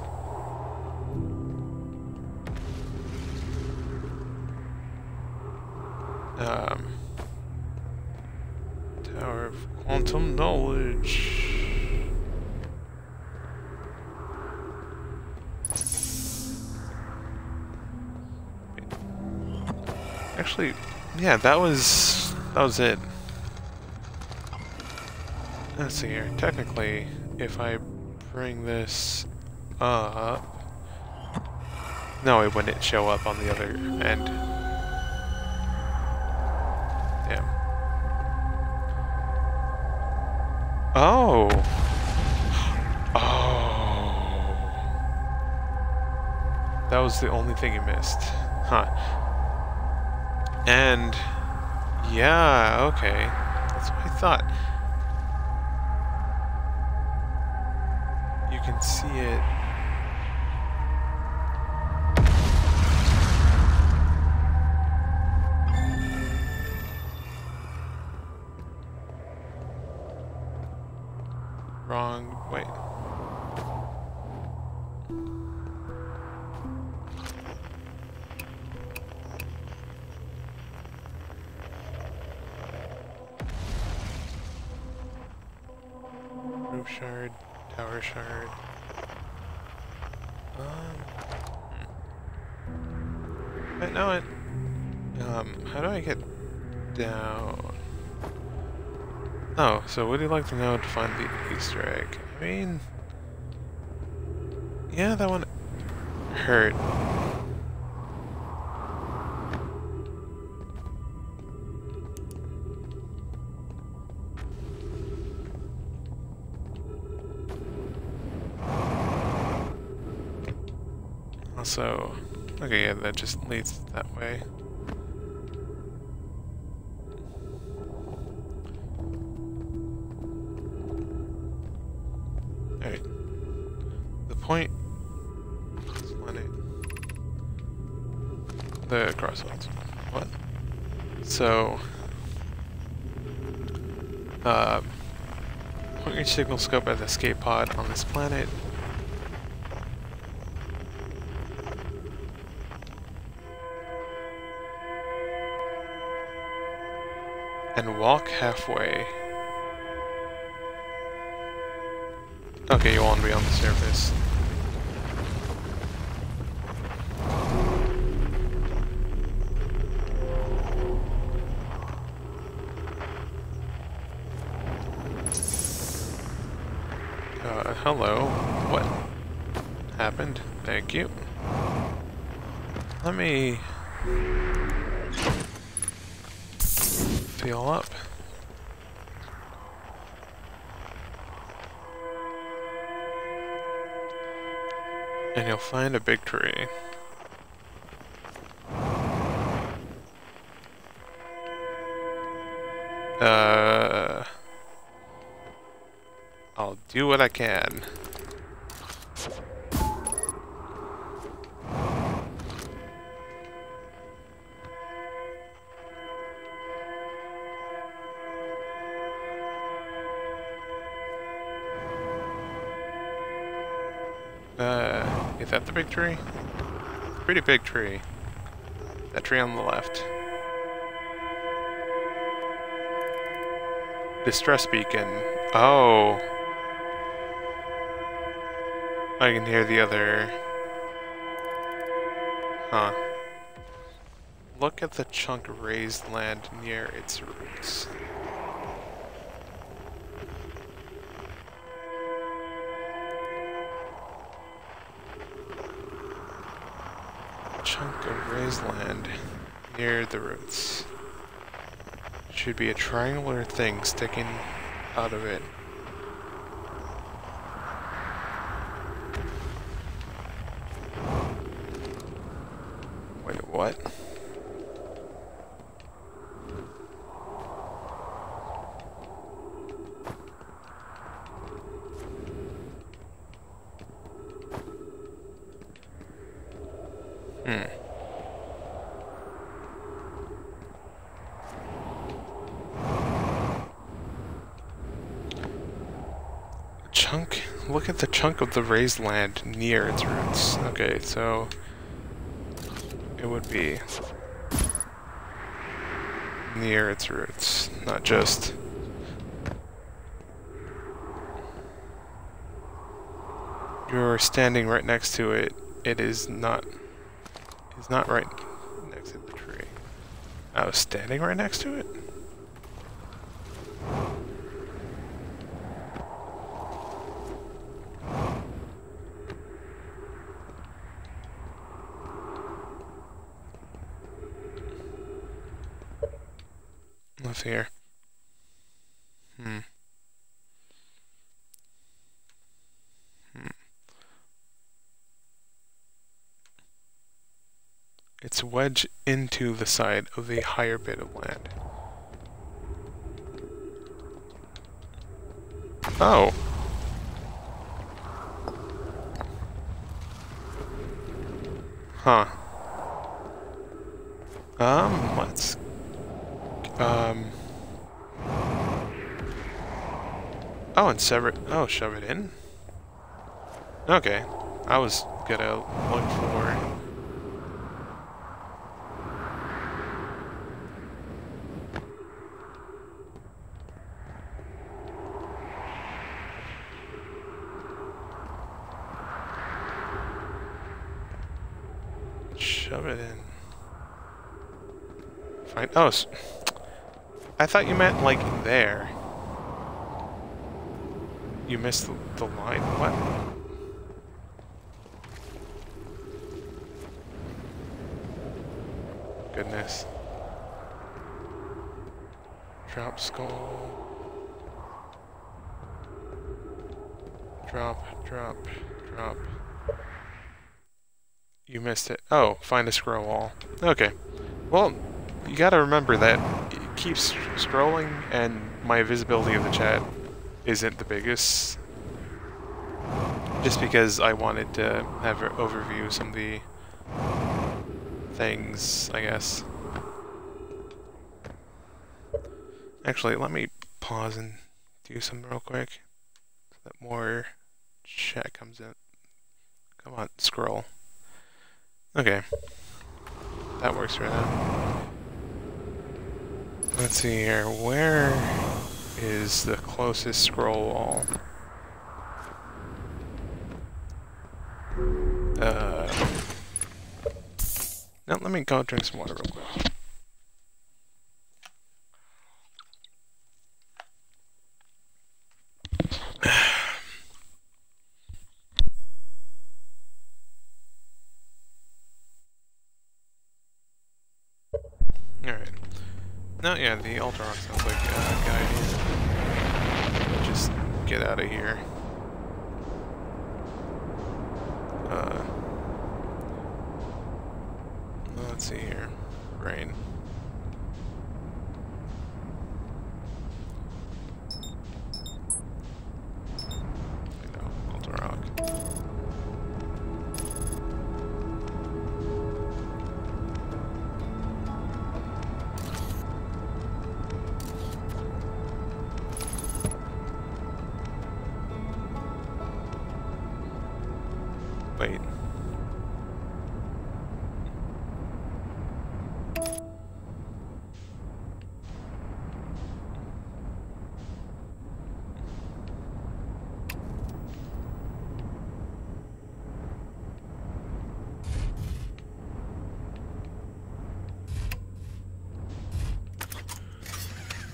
Um, Tower of Quantum Knowledge. Actually, yeah, that was that was it. Let's see here. Technically, if I bring this up, no, it wouldn't show up on the other end. Was the only thing you missed. Huh. And, yeah, okay. That's what I thought. You can see it. Wrong, wait. Tower shard. Um. I know it. Um, how do I get down? Oh, so would you like to know to find the Easter egg? I mean, yeah, that one hurt. Also, okay, yeah, that just leads that way. Alright. The point... The crossroads. What? So... Uh, point your signal scope at the escape pod on this planet. And walk halfway. Okay, you want to be on the surface. Uh, hello. What happened? Thank you. Let me feel up. And you'll find a big tree. Uh, I'll do what I can. Tree? Pretty big tree. That tree on the left. Distress beacon. Oh. I can hear the other... Huh. Look at the chunk of raised land near its roots. Chunk of raised land near the roots. Should be a triangular thing sticking out of it. Wait, what? Hmm. Chunk, look at the raised land near its roots. Okay, so it would be near its roots, not just... You're standing right next to it. It is not... It's not right next to the tree. I was standing right next to it? Left here. Hmm. Hmm. It's wedged into the side of the higher bit of land. Oh. Huh. Um, let's um. Oh, and sever it. Oh, shove it in? Okay. I was gonna look for... Shove it in. Fine. Oh, I thought you meant, like, there. You missed the, line. What? Goodness. Drop skull. Drop, drop, drop. You missed it. Oh, find a scroll wall. Okay. Well, you gotta remember that it keeps scrolling and my visibility of the chat isn't the biggest. Just because I wanted to have an overview of some of the things, I guess. Actually, let me pause and do something real quick so that more chat comes in. Come on, scroll. Okay. That works right now. Let's see here. Where is the closest scroll wall? Uh. Now let me go drink some water real quick. Alright. No, yeah, the Ultron sounds like a good idea. Get out of here. Uh, let's see here. Rain.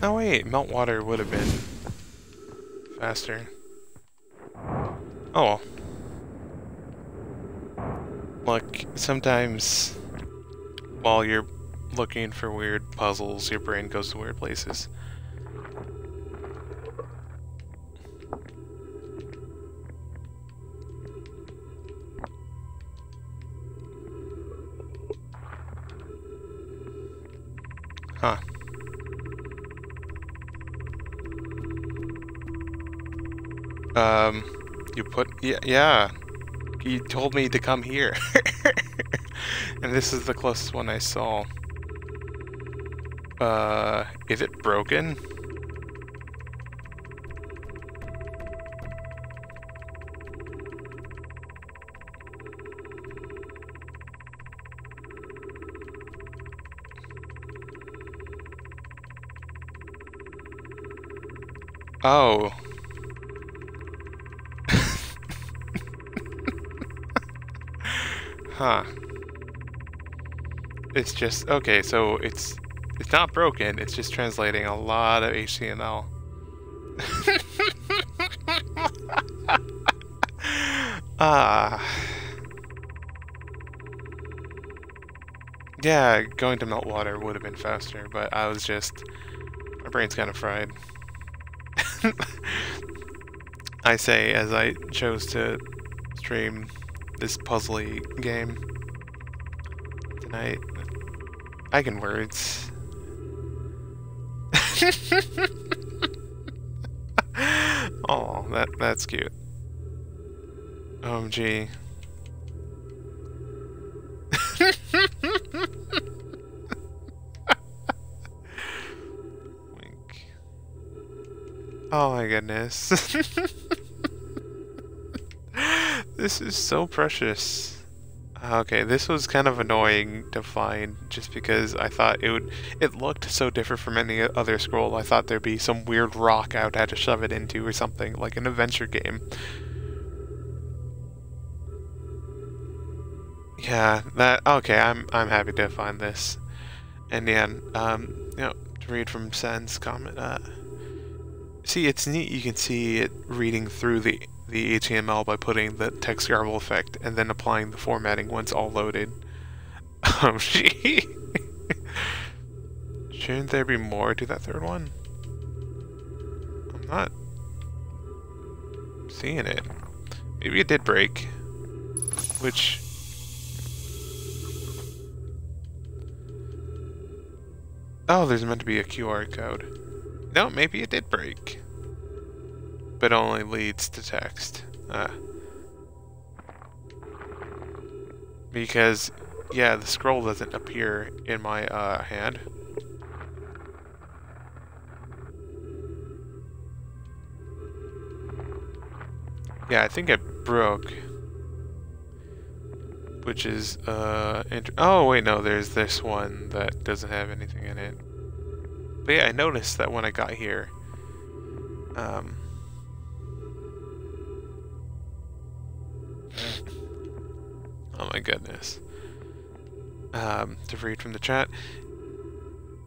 No wait, Meltwater would have been faster. Oh Look, sometimes while you're looking for weird puzzles, your brain goes to weird places. Um, you put... Yeah, yeah. You told me to come here. and this is the closest one I saw. Uh, is it broken? Oh. Huh. It's just okay, so it's it's not broken, it's just translating a lot of HTML. ah. Yeah, going to melt water would have been faster, but I was just my brain's kind of fried. I say as I chose to stream this puzzly game tonight. I can words. oh, that that's cute. Oh, OMG. Wink. Oh my goodness. this is so precious. Okay, this was kind of annoying to find just because I thought it would it looked so different from any other scroll. I thought there'd be some weird rock I would have to shove it into or something, like an adventure game. Yeah, that okay, I'm I'm happy to find this. And yeah, um, you know, to read from Sen's comment, uh see it's neat you can see it reading through the the HTML by putting the text garble effect and then applying the formatting once all loaded. Um, gee. Shouldn't there be more to that third one? I'm not seeing it. Maybe it did break. Which... Oh, there's meant to be a QR code. No, maybe it did break but only leads to text. Uh, because, yeah, the scroll doesn't appear in my uh, hand. Yeah, I think it broke. Which is, uh, oh wait, no, there's this one that doesn't have anything in it. But yeah, I noticed that when I got here, um, Oh my goodness. Um, to read from the chat,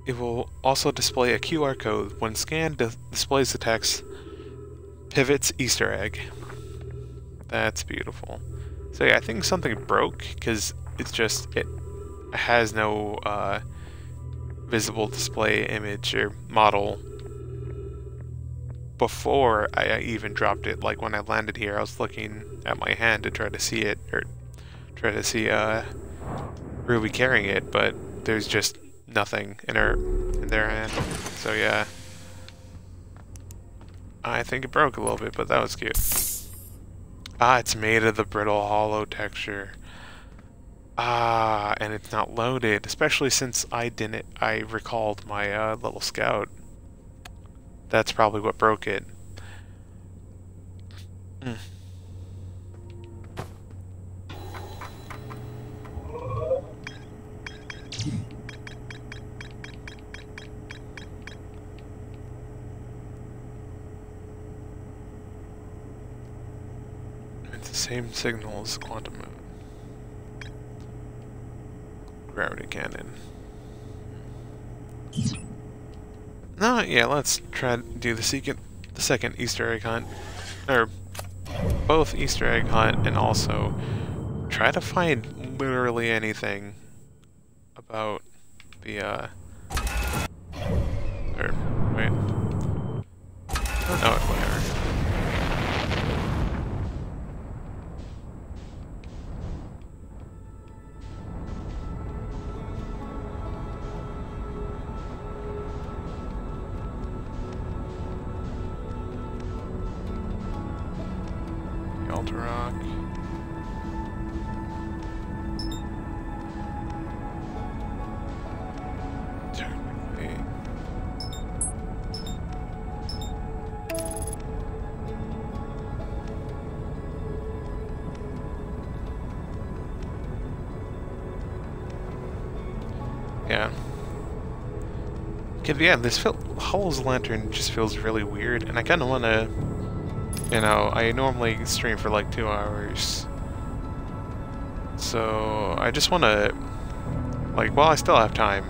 it will also display a QR code. When scanned, displays the text, pivots Easter egg. That's beautiful. So yeah, I think something broke, because it's just, it has no uh, visible display image or model before I even dropped it. Like when I landed here, I was looking at my hand to try to see it, or try to see uh, Ruby carrying it, but there's just nothing in her in their hand. So yeah. I think it broke a little bit, but that was cute. Ah, it's made of the brittle hollow texture. Ah, and it's not loaded, especially since I didn't, I recalled my uh, little scout. That's probably what broke it. Mm. It's the same signal as quantum. Gravity cannon. No, yeah, let's try to do the second, the second Easter egg hunt, or both Easter egg hunt, and also try to find literally anything about the, uh, or, wait, whatever. Yeah. Cause yeah, this feel, Hollow's Lantern just feels really weird, and I kind of want to, you know, I normally stream for like two hours, so I just want to, like, while I still have time,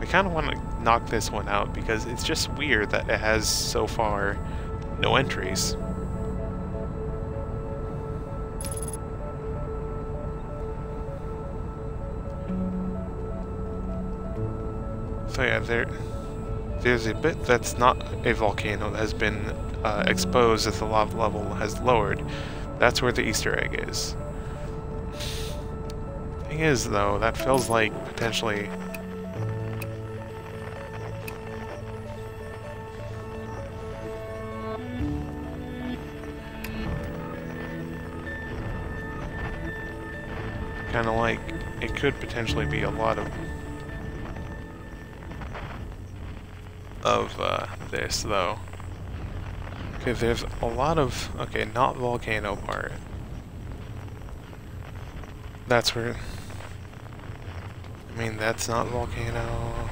I kind of want to knock this one out because it's just weird that it has so far no entries. So yeah, there, there's a bit that's not a volcano that has been uh, exposed as the lava level has lowered. That's where the Easter egg is. Thing is, though, that feels like potentially kind of like it could potentially be a lot of of uh, this though. Okay, there's a lot of okay, not volcano part. That's where. I mean, that's not volcano.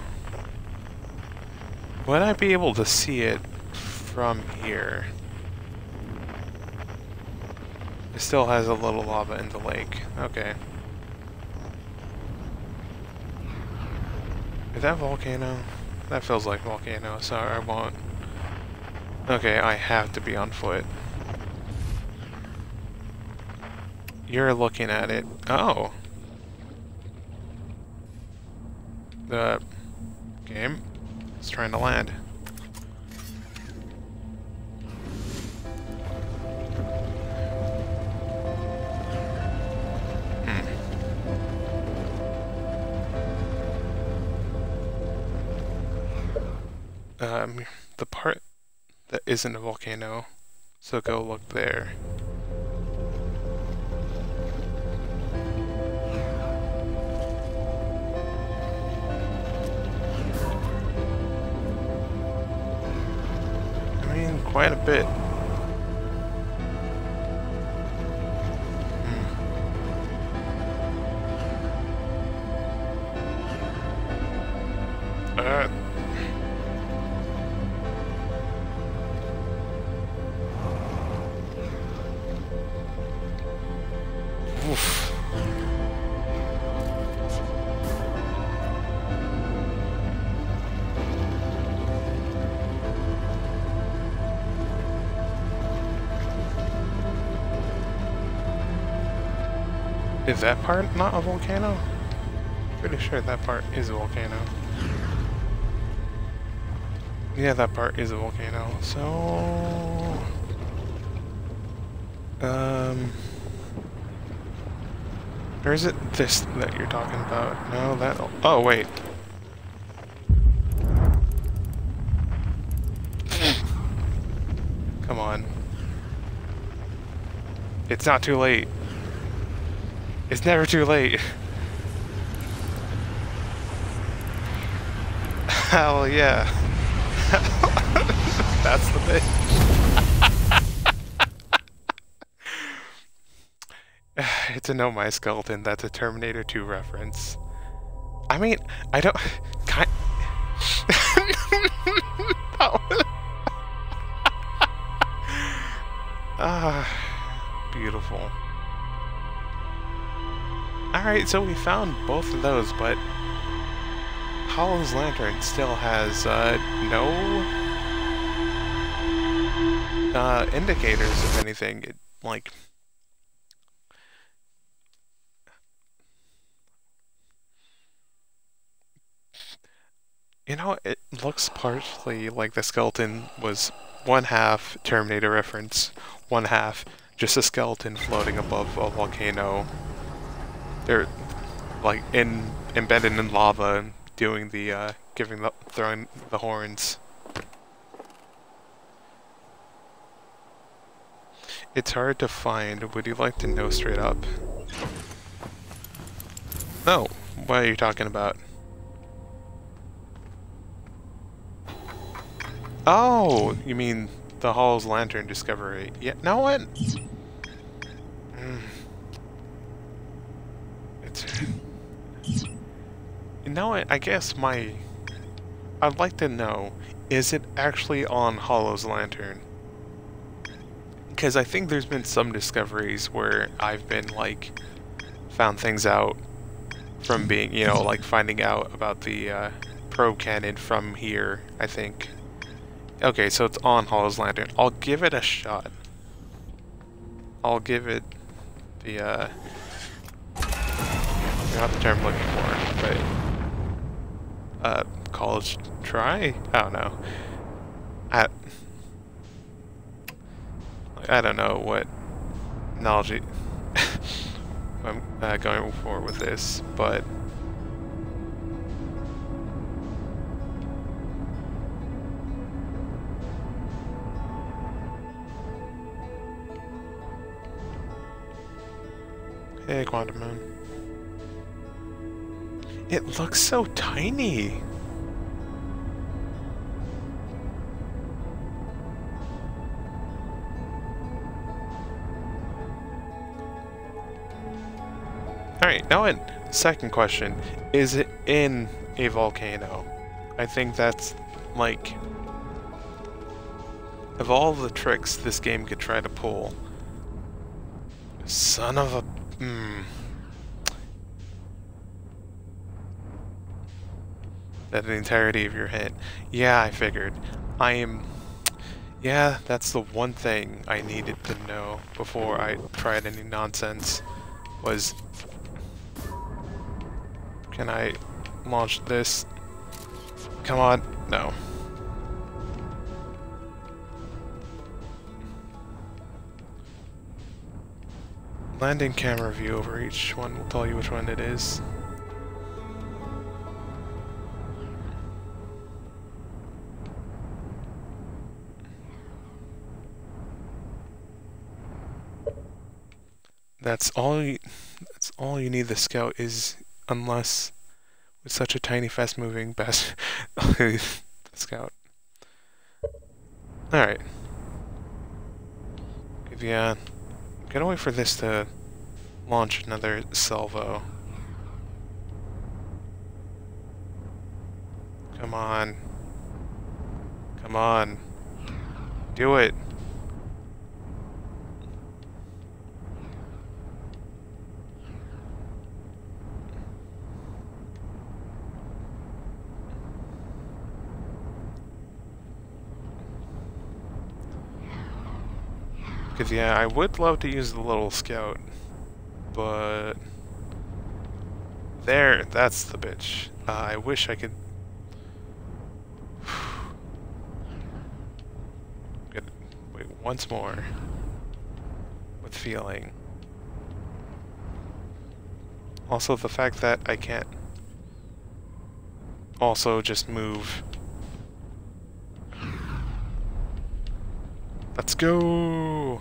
Would I be able to see it from here? It still has a little lava in the lake. Okay. Is that volcano? That feels like volcano, so I won't. Okay, I have to be on foot. You're looking at it. Oh. The game is trying to land. Um, the part that isn't a volcano. So go look there. I mean, quite a bit. Is that part not a volcano? Pretty sure that part is a volcano. Yeah, that part is a volcano. So... Um... Or is it this that you're talking about? No, that... Oh, wait. Come on. It's not too late. It's never too late. Hell yeah. That's the bit. it's a No My Skeleton. That's a Terminator 2 reference. I mean, I don't... Kind... ah, beautiful. Alright, so we found both of those, but Hollow's Lantern still has uh, no uh, indicators of anything. It, like, you know, it looks partially like the skeleton was one half Terminator reference, one half just a skeleton floating above a volcano they're like in embedded in lava, and doing the uh, giving the throwing the horns. It's hard to find. Would you like to know straight up? No. What are you talking about? Oh, you mean the Hollow's Lantern discovery? Yeah. No what? Mm. You know, I guess my. I'd like to know, is it actually on Hollow's lantern? Because I think there's been some discoveries where I've been, like, found things out from being, you know, like finding out about the uh, probe cannon from here, I think. Okay, so it's on Hollow's Lantern. I'll give it a shot. I'll give it the, uh... Not the term I'm looking for, but... Uh, college try? I don't know. I... I don't know what analogy I'm uh, going for with this, but... Hey, Quantum Moon. It looks so tiny. Alright, now in second question. Is it in a volcano? I think that's like of all the tricks this game could try to pull. Son of a hmm. That the entirety of your hit. Yeah, I figured. I am yeah, that's the one thing I needed to know before I tried any nonsense was can I launch this? Come on. No. Landing camera view over each one will tell you which one it is. That's all you, that's all you need the scout is unless with such a tiny, fast-moving best scout. Alright. Yeah, gotta wait for this to launch another salvo. Come on. Come on. Do it. Because, yeah, I would love to use the little scout, but... There, that's the bitch. Uh, I wish I could... Good. Wait, once more. With feeling. Also, the fact that I can't also just move. Let's go!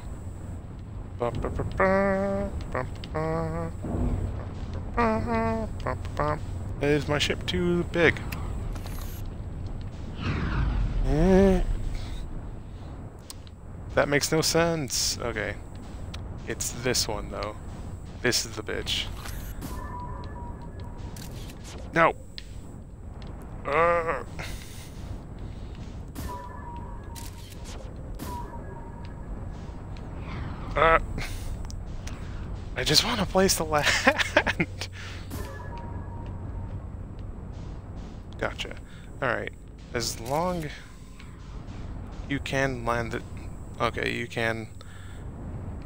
Is my ship too big? That makes no sense. Okay. It's this one, though. This is the bitch. No! Uh. Uh. I just want a place to land. gotcha. Alright. As long... You can land it... Okay, you can...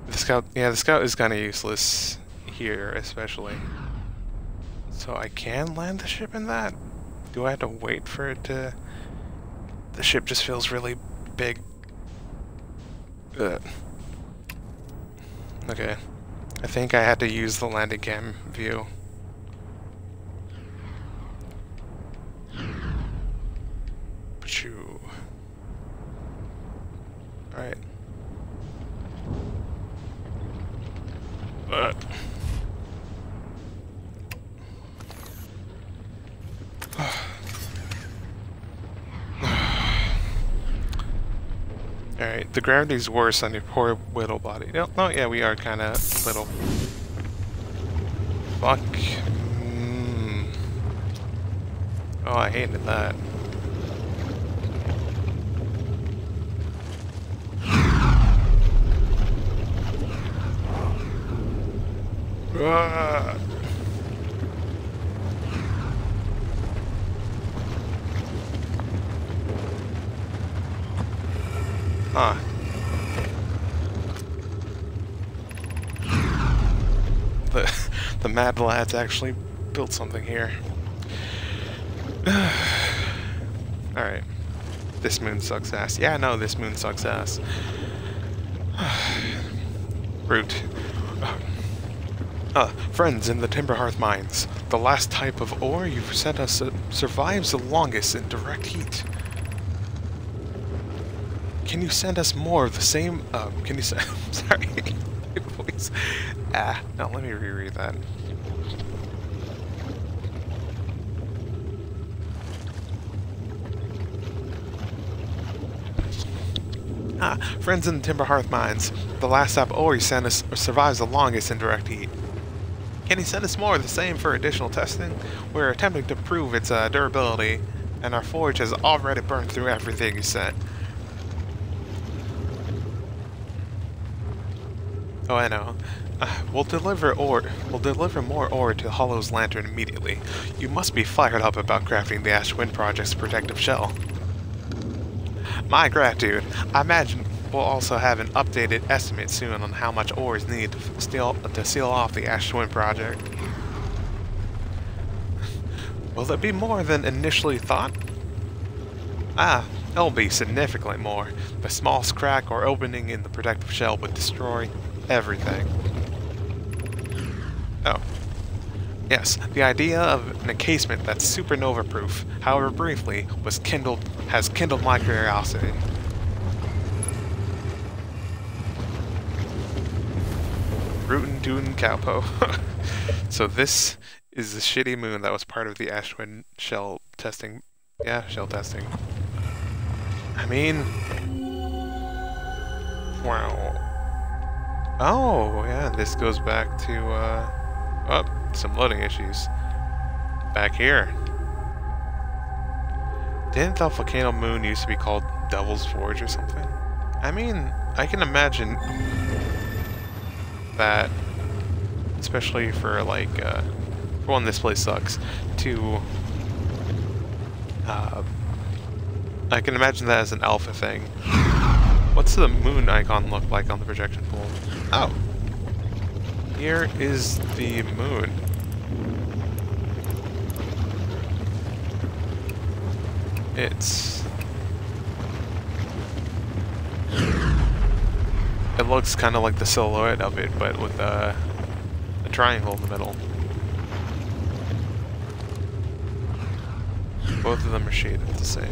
The scout... Yeah, the scout is kind of useless here, especially. So I can land the ship in that? Do I have to wait for it to... The ship just feels really big. Ugh. Okay. I think I had to use the landing cam view. the gravity's worse on your poor little body. No, no, yeah, we are kind of little. Fuck. Mm. Oh, I hated that. Ah. Mad Lads actually built something here. Alright. This moon sucks ass. Yeah, no, this moon sucks ass. Root. Uh, friends in the Timber Hearth mines. The last type of ore you've sent us survives the longest in direct heat. Can you send us more of the same, um, can you send, sorry, my voice. Ah, now let me reread that. Ah, friends in the Timber Hearth mines. The last stop Ori sent us survives the longest in direct heat. Can he send us more of the same for additional testing? We're attempting to prove its uh, durability, and our forge has already burned through everything he sent. Oh, I know. Uh, we'll deliver ore. We'll deliver more ore to Hollow's lantern immediately. You must be fired up about crafting the Ash Twin Project's protective shell. My gratitude. I imagine we'll also have an updated estimate soon on how much ore is needed to, steal, to seal off the Ash Twin Project. Will it be more than initially thought? Ah, it'll be significantly more. The smallest crack or opening in the protective shell would destroy everything. Oh. Yes, the idea of an encasement that's supernova-proof, however briefly, was kindled has kindled my curiosity. Tootin' Cowpo. so this is the shitty moon that was part of the Ash Twin shell testing. Yeah, shell testing. I mean... Wow. Oh, yeah, this goes back to, uh, oh, some loading issues. Back here. Didn't the Volcano Moon used to be called Devil's Forge or something? I mean, I can imagine that, especially for, like, uh, for one, this place sucks, to, uh, I can imagine that as an alpha thing. What's the moon icon look like on the projection pool? Oh. Here is the moon. It's... It looks kind of like the silhouette of it, but with a, a triangle in the middle. Both of them are shaded the same.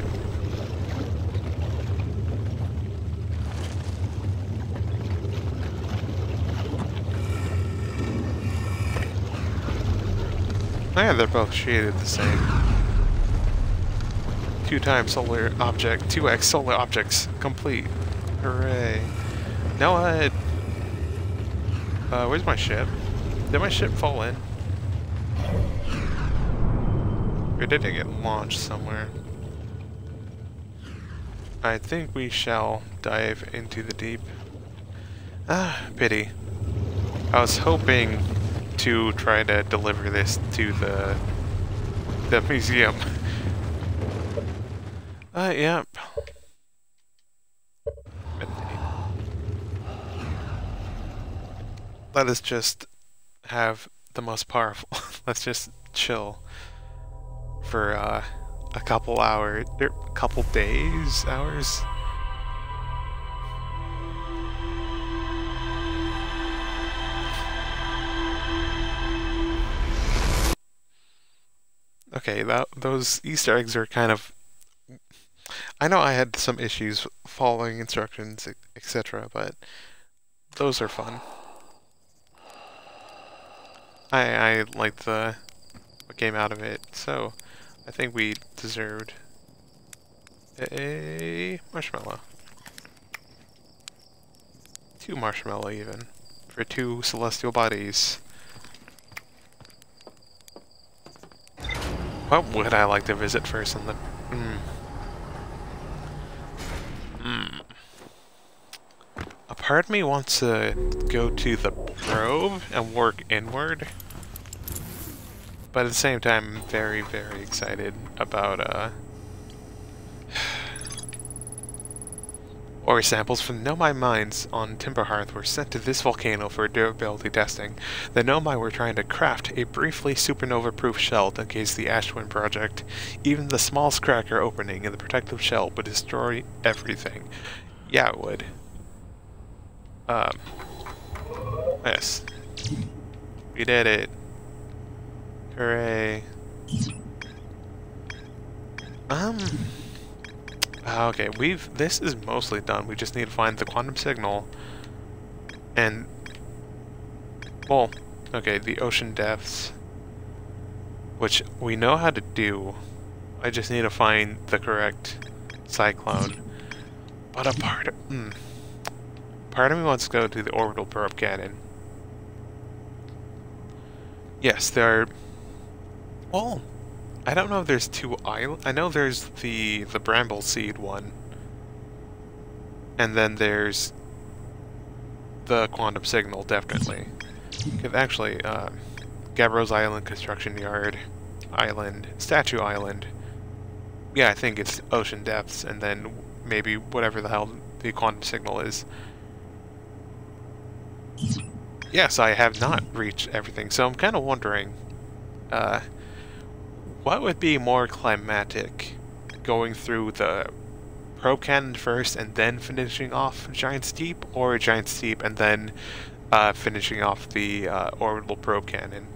Yeah, they're both shaded the same. Two times solar object, 2x solar objects complete. Hooray. Now what? Uh, where's my ship? Did my ship fall in? Or did it get launched somewhere? I think we shall dive into the deep. Ah, pity. I was hoping to try to deliver this to the the museum. Uh, yep. Let us just have the most powerful. Let's just chill for uh, a couple hours, a er, couple days, hours. Okay, that those Easter eggs are kind of... I know I had some issues following instructions, etc., but those are fun. I, I liked the what came out of it, so I think we deserved a marshmallow. Two marshmallow even, for two celestial bodies. What would I like to visit first in the... Mm. Mm. Part of me wants to go to the probe and work inward. But at the same time, I'm very, very excited about uh, Ore samples from Nomai mines on Timber Hearth were sent to this volcano for durability testing. The Nomai were trying to craft a briefly supernova-proof shell to encase the Ash Twin project. Even the smallest cracker opening in the protective shell would destroy everything. Yeah, it would. Um, yes. We did it. Hooray. Um... Uh, okay, we've this is mostly done. We just need to find the quantum signal and well, okay, the ocean depths which we know how to do. I just need to find the correct cyclone. But a part hmm, part of me wants to go to the orbital probe cannon. Yes, there are well, I don't know if there's two islands. I know there's the the bramble seed one. And then there's the quantum signal, definitely. Actually, uh, Gabbro's Island Construction Yard Island, Statue Island. Yeah, I think it's ocean depths, and then maybe whatever the hell the quantum signal is. Yes, I have not reached everything, so I'm kind of wondering, uh, what would be more climatic? Going through the probe cannon first and then finishing off Giant's Deep, or Giant's Deep and then uh, finishing off the uh, orbital probe cannon?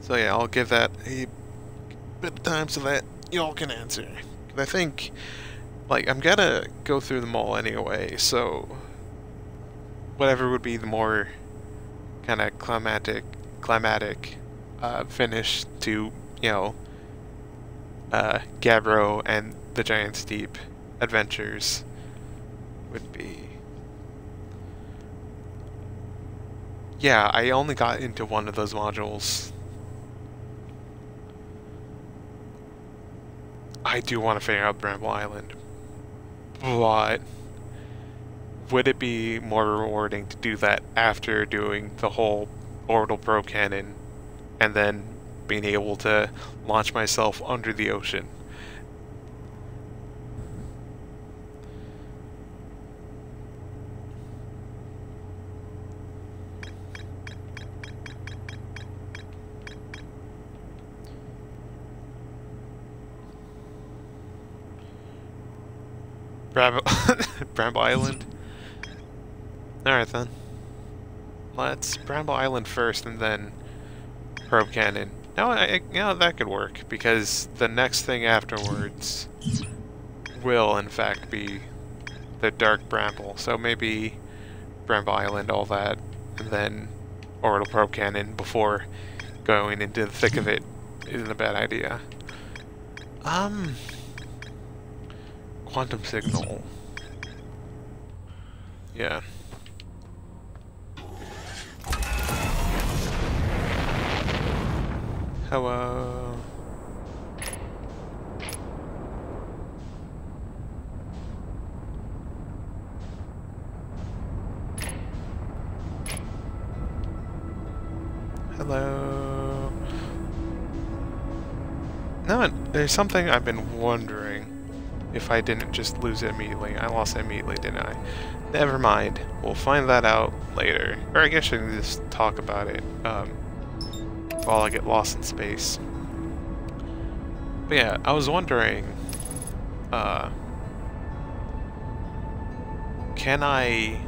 So yeah, I'll give that a bit of time so that y'all can answer. I think, like, I'm gonna go through them all anyway, so whatever would be the more kind of climatic climatic uh, finish to, you know, uh, and the Giant's Deep adventures would be... Yeah, I only got into one of those modules. I do want to figure out Bramble Island. But would it be more rewarding to do that after doing the whole orbital probe cannon and then being able to launch myself under the ocean. Bramble, Bramble Island? Alright then. Let's Bramble Island first and then Probe Cannon. No, I, yeah, that could work, because the next thing afterwards will, in fact, be the Dark Bramble. So maybe Bramble Island, all that, and then Orbital Probe Cannon before going into the thick of it isn't a bad idea. Um... Quantum Signal. Yeah. Hello. Hello. No, there's something I've been wondering if I didn't just lose it immediately. I lost it immediately, didn't I? Never mind. We'll find that out later. Or I guess I can just talk about it. Um, while I get lost in space. But yeah, I was wondering, uh, can I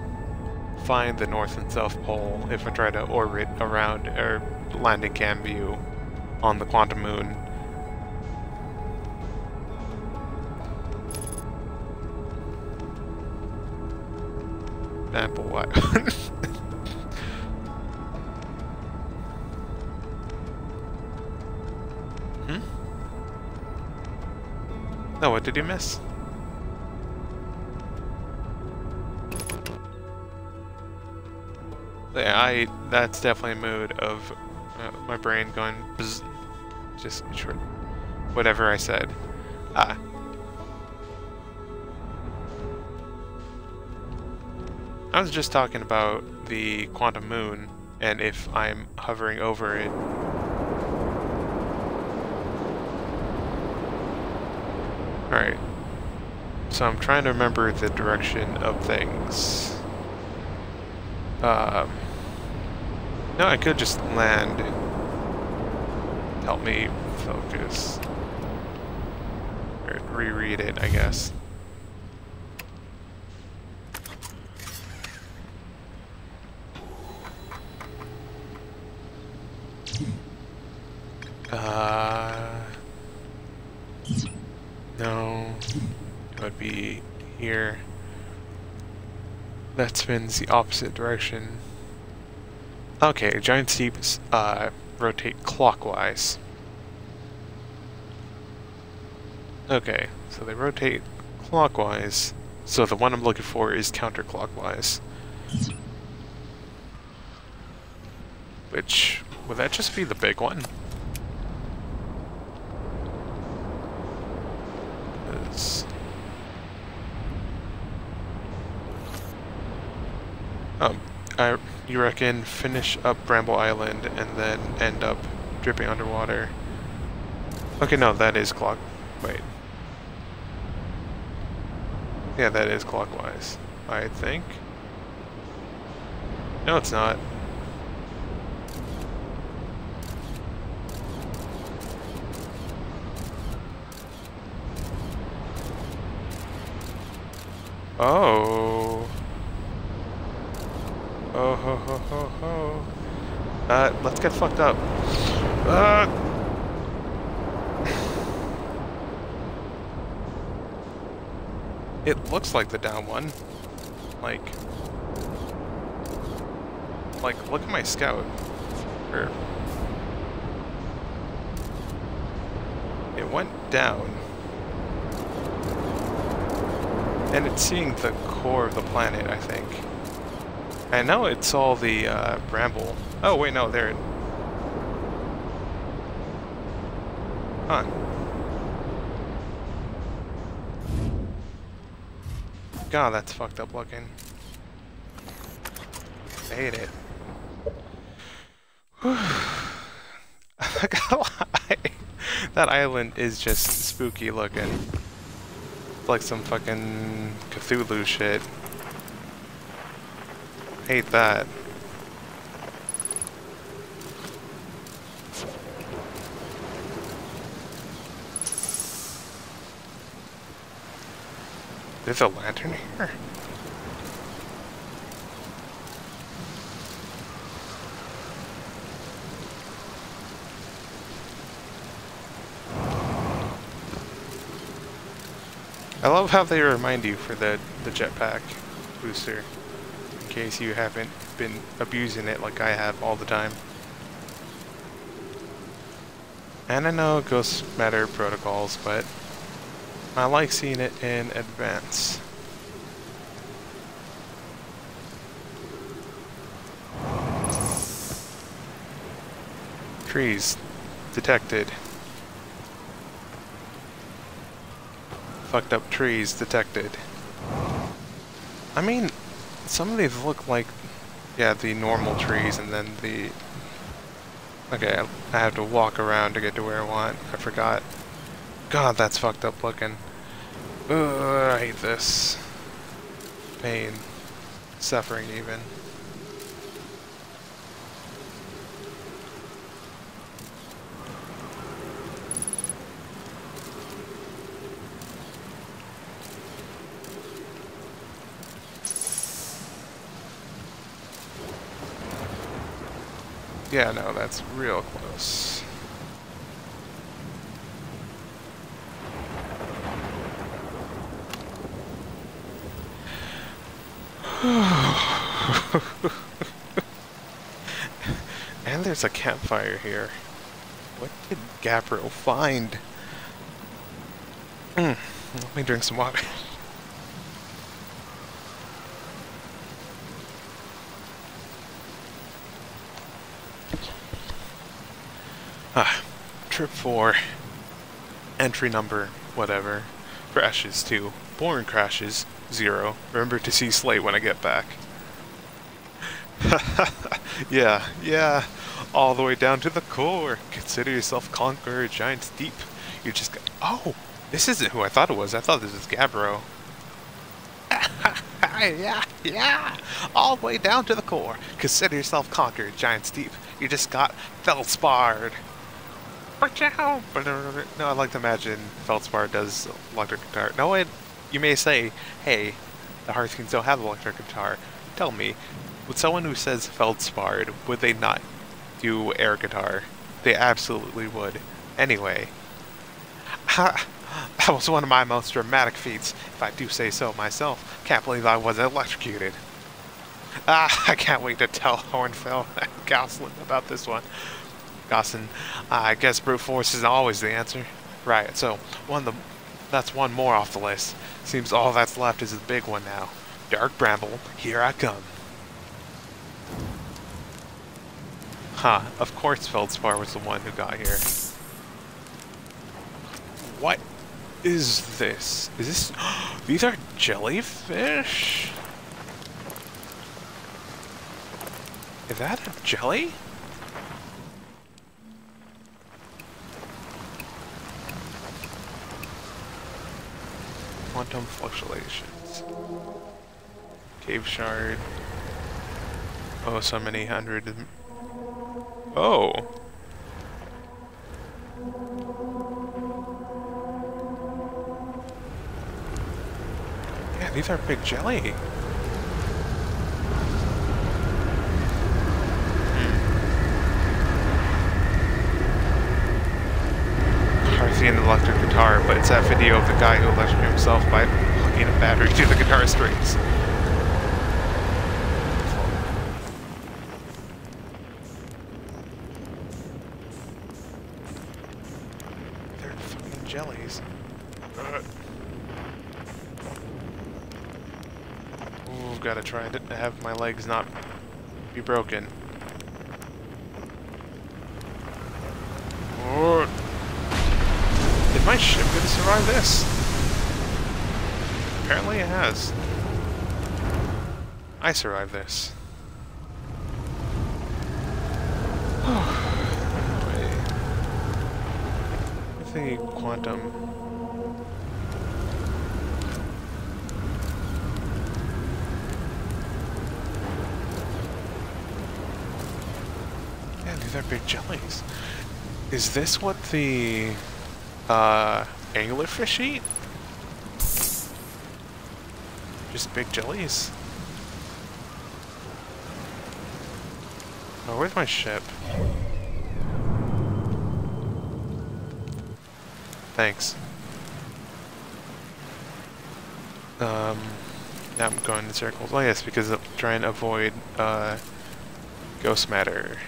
find the North and South Pole if I try to orbit around or land in cam view on the quantum moon? Apple what? No, what did you miss? Yeah, I, that's definitely a mood of uh, my brain going bzz, just short, whatever I said. Ah. I was just talking about the quantum moon and if I'm hovering over it. Alright. So I'm trying to remember the direction of things. Um, no, I could just land. Help me focus. Or reread it, I guess. Uh, no, it would be here. That spins the opposite direction. Okay, Giant's Deep uh, rotate clockwise. Okay, so they rotate clockwise, so the one I'm looking for is counterclockwise. Which, would that just be the big one? Um, I, you reckon finish up Bramble Island and then end up dripping underwater? Okay, no, that is clock. Wait. Yeah, that is clockwise, I think. No, it's not. Oh. Oh ho ho ho ho. Uh, let's get fucked up. Uh. It looks like the down one. Like. Like, look at my scout. It went down. And it's seeing the core of the planet, I think. I know it's all the uh, bramble. Oh, wait, no, there it... Huh. God, that's fucked up looking. I hate it. I gotta lie. That island is just spooky looking It's like some fucking Cthulhu shit. Hate that. There's a lantern here? I love how they remind you for the, the jetpack booster, case you haven't been abusing it like I have all the time. And I know Ghost Matter protocols, but I like seeing it in advance. Trees detected. fucked up trees detected. I mean, some of these look like, yeah, the normal trees and then the... Okay, I have to walk around to get to where I want. I forgot. God, that's fucked up looking. Ugh, I hate this. Pain. Suffering even. Yeah, no, that's real close. and there's a campfire here. What did Gabriel find? Mm, let me drink some water. Ah, trip 4. Entry number, whatever. Crashes 2. Boring crashes, 0. Remember to see Slate when I get back. yeah, yeah. All the way down to the core. Consider yourself conqueror, Giant's Deep. You just got... Oh! This isn't who I thought it was. I thought this was Gabbro. yeah, yeah. All the way down to the core. Consider yourself conquered, Giant's Deep. You just got Feldsparred. No, I like to imagine Feldspar does electric guitar. No, it, you may say, hey, the Hearthians don't have electric guitar. Tell me, with someone who says Feldsparred, would they not do air guitar? They absolutely would. Anyway, that was one of my most dramatic feats, if I do say so myself. Can't believe I wasn't electrocuted. Ah, I can't wait to tell Hornfels and Gossan about this one. Gossan, I guess brute force isn't always the answer. Right, so one the, that's one more off the list. Seems all that's left is the big one now. Dark Bramble, here I come. Huh, of course Feldspar was the one who got here. What is this? Is this... These are jellyfish? Is that a jelly? Quantum fluctuations. Cave shard. Oh, so many hundred. Oh! Yeah, these are big jelly. An electric guitar, but it's that video of the guy who electrocuted himself by hooking a battery to the guitar strings. They're fucking jellies. Ooh, gotta try to have my legs not be broken. My ship to survive this? Apparently it has. I survived this. the quantum... Yeah, these are big jellies. Is this what the uh, anglerfish eat? Just big jellies. Oh, where's my ship? Thanks. Um, now I'm going in circles. Oh yes, because I'm trying to avoid, uh, ghost matter.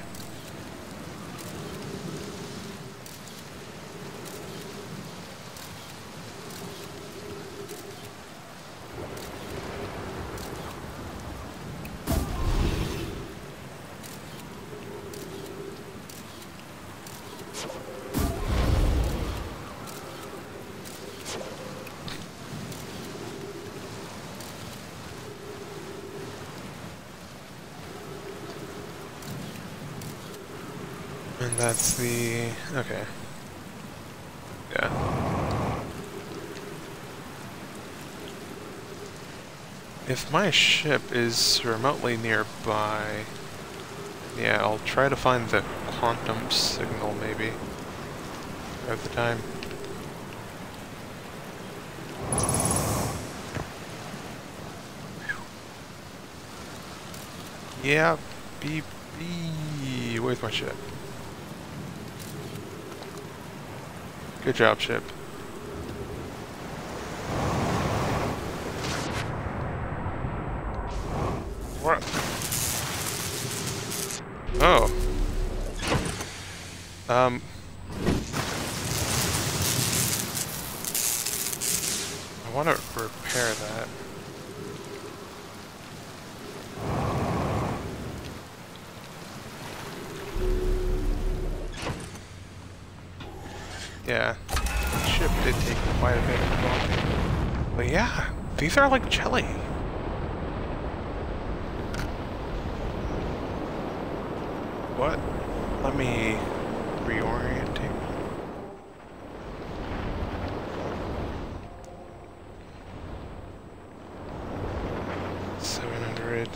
And that's the... okay. Yeah. If my ship is remotely nearby... Yeah, I'll try to find the quantum signal, maybe. At the time. Yeah, beep, beep. Where's my ship? Good job, ship. What? Oh. Um. I want to repair that. Yeah, the ship did take quite a bit of going. But yeah, these are like jelly. what? Let me reorienting. Seven hundred.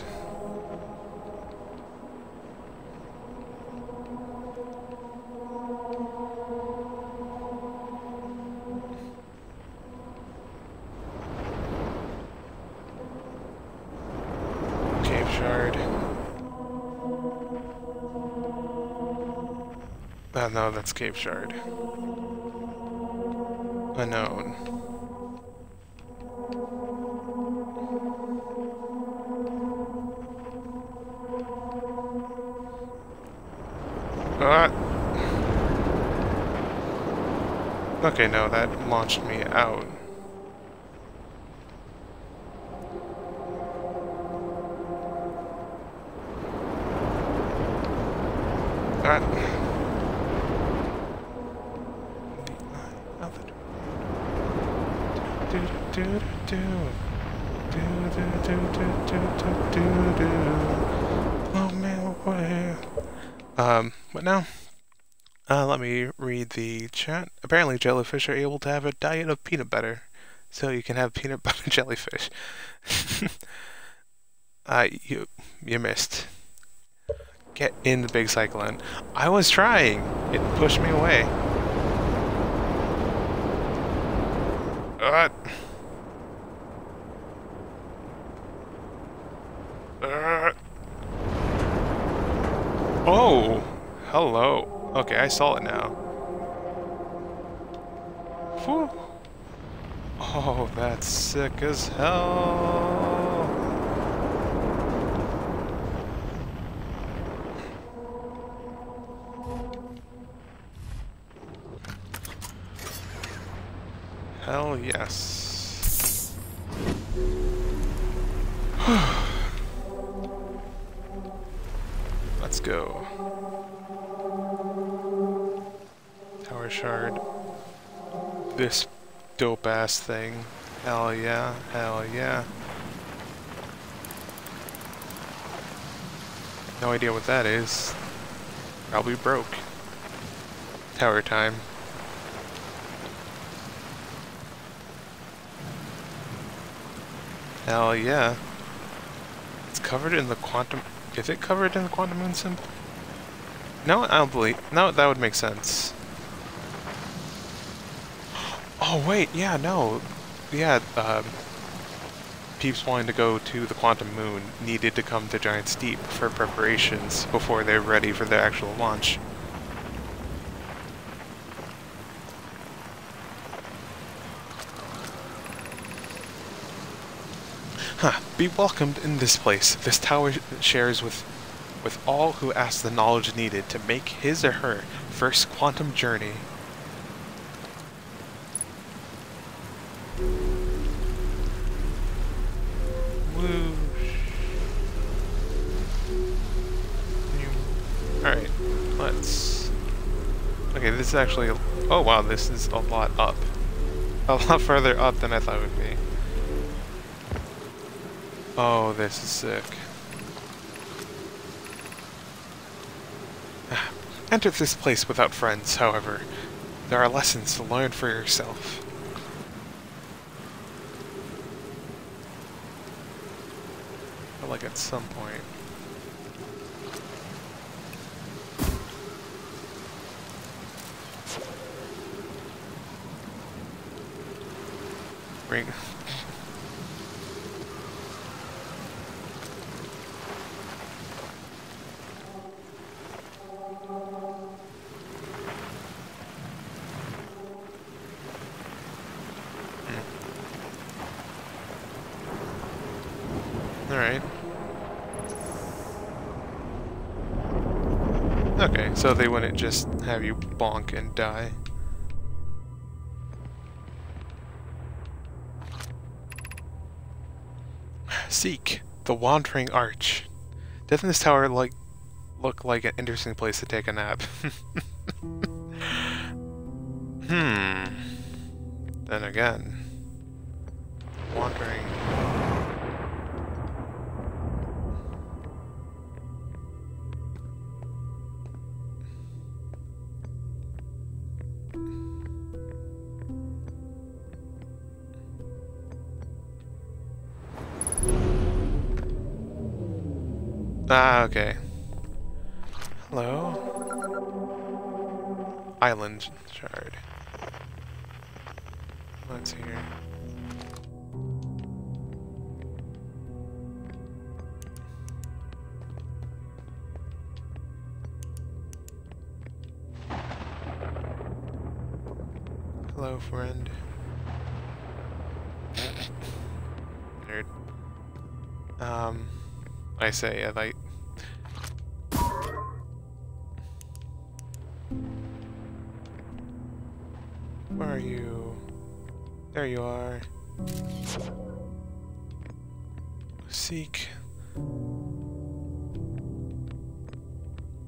Cave shard. Oh no, that's cave shard. Unknown. Ah. Okay, no, that launched me out. Apparently, jellyfish are able to have a diet of peanut butter, so you can have peanut butter jellyfish. uh, you you missed. Get in the big cyclone. I was trying. It pushed me away. Uh. Uh. Oh, hello. Okay, I saw it now. Whew. Oh, that's sick as hell. Hell yes. Let's go. Tower shard. This dope ass thing. Hell yeah, hell yeah. No idea what that is. Probably broke. Tower time. Hell yeah. It's covered in the quantum... Is it covered in the quantum moon symbol? No, I don't believe... No, that would make sense. Oh, wait, yeah, no. Yeah, um... Peeps wanting to go to the quantum moon needed to come to Giant's Deep for preparations before they're ready for their actual launch. Huh. Be welcomed in this place. This tower shares with with all who ask the knowledge needed to make his or her first quantum journey. Is actually... Oh wow, this is a lot up. A lot further up than I thought it would be. Oh, this is sick. Enter this place without friends, however. There are lessons to learn for yourself. But like at some point. Bring Alright. Okay, so they wouldn't just have you bonk and die. Seek the Wandering Arch. Doesn't this tower like look like an interesting place to take a nap? hmm. Then again, I say, I like... Where are you? There you are. Seek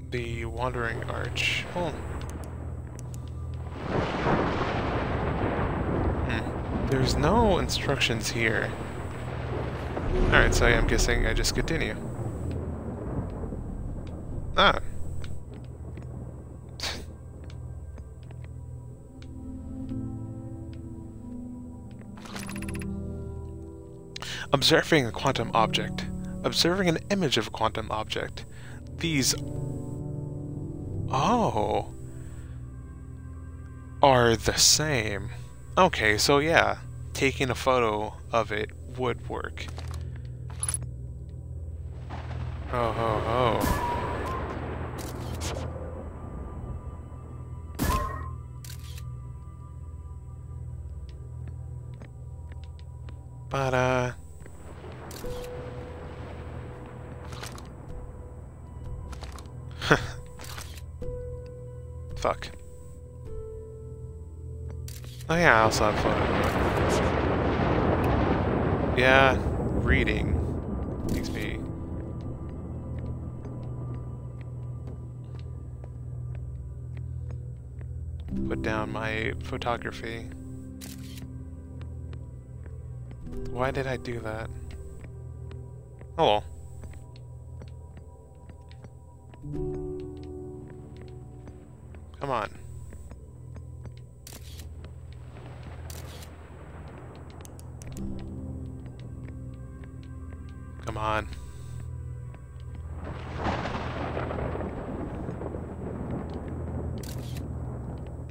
the Wandering Arch. Oh. Hmm. There's no instructions here. Alright, so I'm guessing I just continue. Observing a quantum object. Observing an image of a quantum object. These... Oh. Are the same. Okay, so yeah. Taking a photo of it would work. Oh, oh, oh. But, uh... Fuck. Oh yeah, I also have fun. Yeah, reading makes me... Put down my photography. Why did I do that? Oh well. Come on. Come on.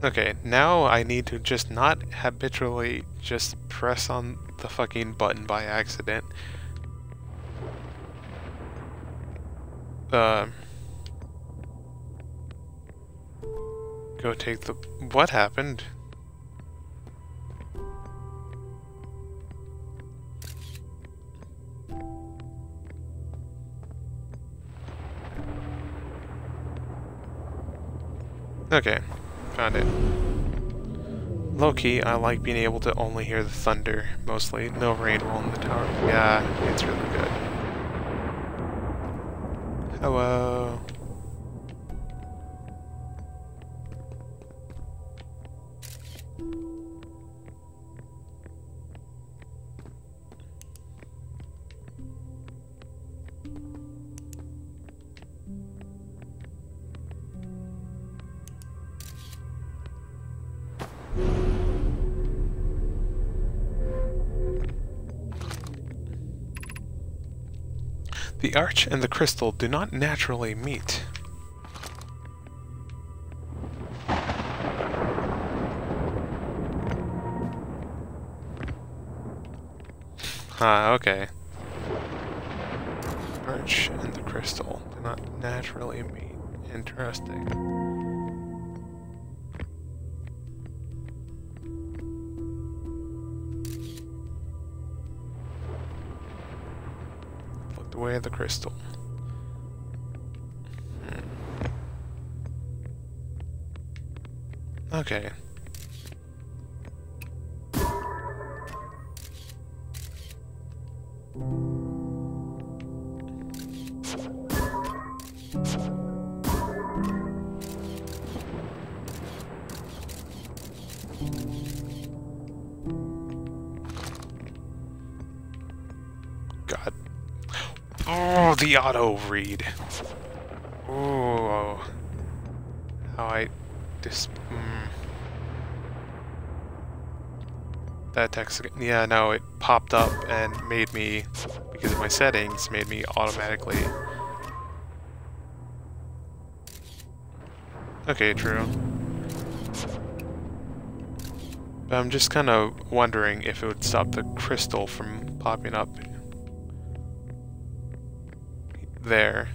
Okay, now I need to just not habitually just press on the fucking button by accident. Uh, go take the... What happened? Okay, found it. Low-key, I like being able to only hear the thunder, mostly. No rain while in the tower. Yeah, it's really good. Hello. The arch and the crystal do not naturally meet. Ah, okay. Arch and the crystal do not naturally meet. Interesting. Away the crystal. Hmm. Okay. the auto read. Ooh. How I dis. Mm. That text. Yeah, no, it popped up and made me, because of my settings, made me automatically. Okay, true. But I'm just kind of wondering if it would stop the crystal from popping up there.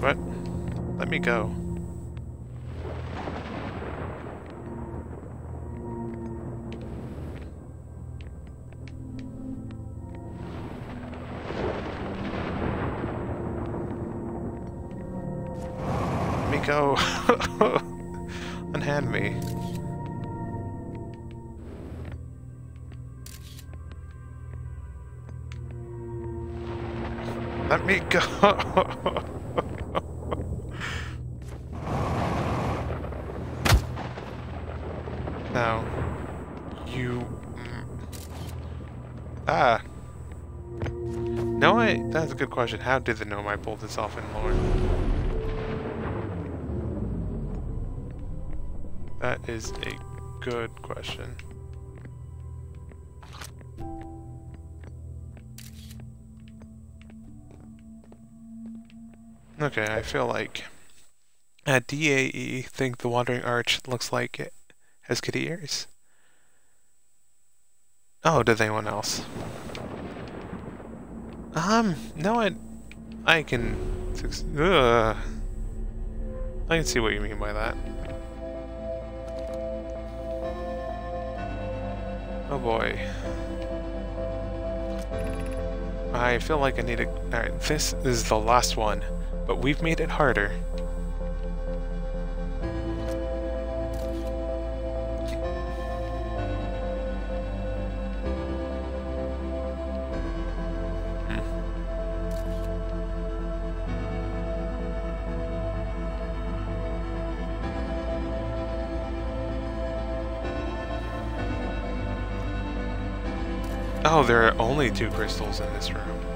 What? Let me go. Let me go. go. now, you. mm. Ah. No, I. That's a good question. How did the Nomai pull this off in lore? That is a good question. Okay, I feel like at DAE think the Wandering Arch looks like it has kitty ears. Oh, does anyone else? Um, no, I, I can, ugh. I can see what you mean by that. Oh boy. I feel like I need to, alright, this is the last one. But we've made it harder. Hmm. Oh, there are only two crystals in this room.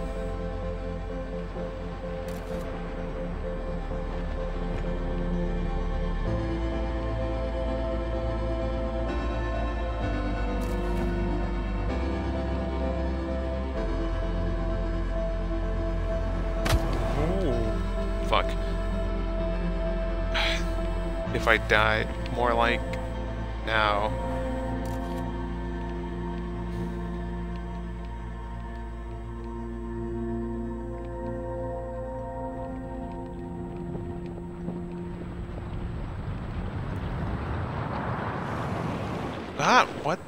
I die, more like now. Ah, what?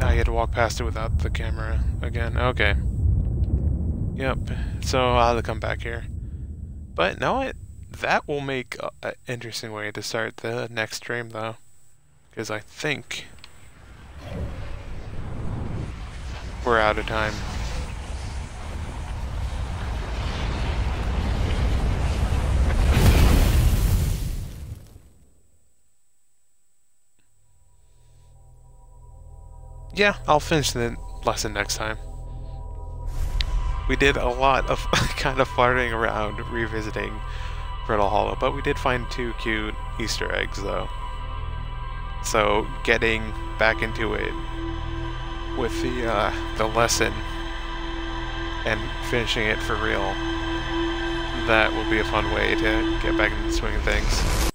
I had to walk past it without the camera again. Okay. Yep, so I'll have to come back here. But no, it, that will make an interesting way to start the next stream though. Because I think we're out of time. Yeah, I'll finish the lesson next time we did a lot of kind of farting around revisiting Brittle Hollow, but we did find two cute Easter eggs though. So getting back into it with the uh, the lesson and finishing it for real, that will be a fun way to get back into the swing of things.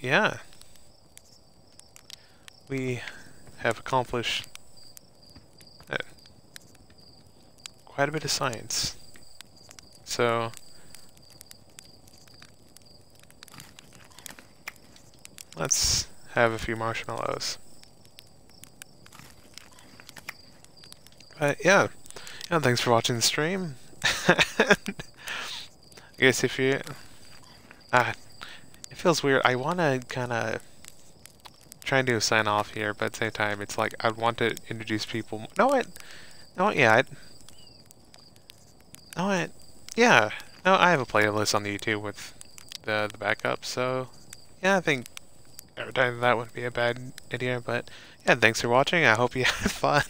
Yeah, we have accomplished uh, quite a bit of science. So, let's have a few marshmallows. But yeah, yeah, thanks for watching the stream. I guess if you... Ah, feels weird. I want to kind of try and do a sign off here, but at the same time, it's like I'd want to introduce people. No, it. No, yeah. It, no, it. Yeah. No, I have a playlist on the YouTube with the the backup, so yeah, I think advertising that would be a bad idea. But yeah, thanks for watching. I hope you had fun.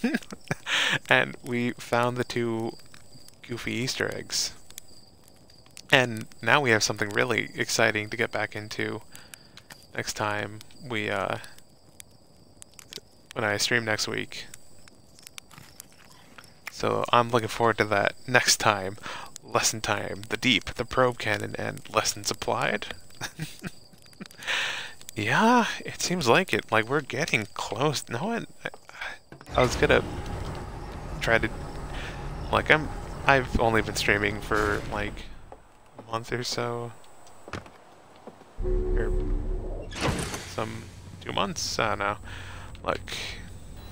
and we found the two goofy Easter eggs. And now we have something really exciting to get back into next time we, uh, when I stream next week. So I'm looking forward to that next time. Lesson time, the deep, the probe cannon, and lessons applied. yeah, it seems like it. Like we're getting close. No. I, I was gonna try to. Like I'm. I've only been streaming for like month or so. Or some two months. I don't know. Like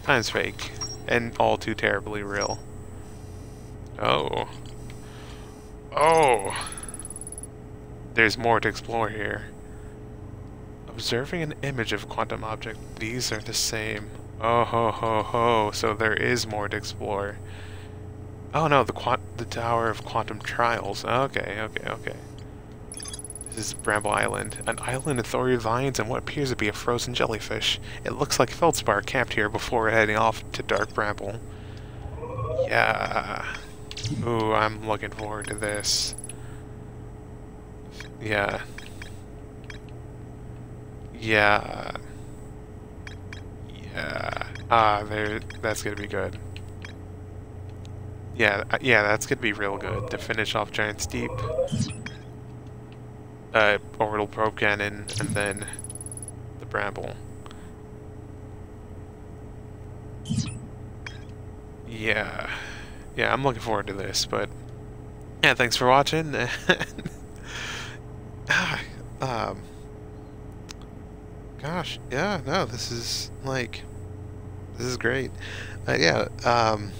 time's fake and all too terribly real. Oh. Oh! There's more to explore here. Observing an image of quantum object, these are the same. Oh ho ho ho, so there is more to explore. Oh no, the quant the Tower of Quantum Trials. Okay, okay, okay. This is Bramble Island, an island of thorny vines and what appears to be a frozen jellyfish. It looks like Feldspar camped here before heading off to Dark Bramble. Yeah. Ooh, I'm looking forward to this. Yeah. Yeah. Yeah. Ah, there. That's gonna be good. Yeah, uh, yeah, that's gonna be real good to finish off Giant's Deep. Uh, orbital probe cannon, and then the Bramble. Yeah. Yeah, I'm looking forward to this, but yeah, thanks for watching. um, gosh, yeah, no, this is like, this is great. Uh, yeah, um,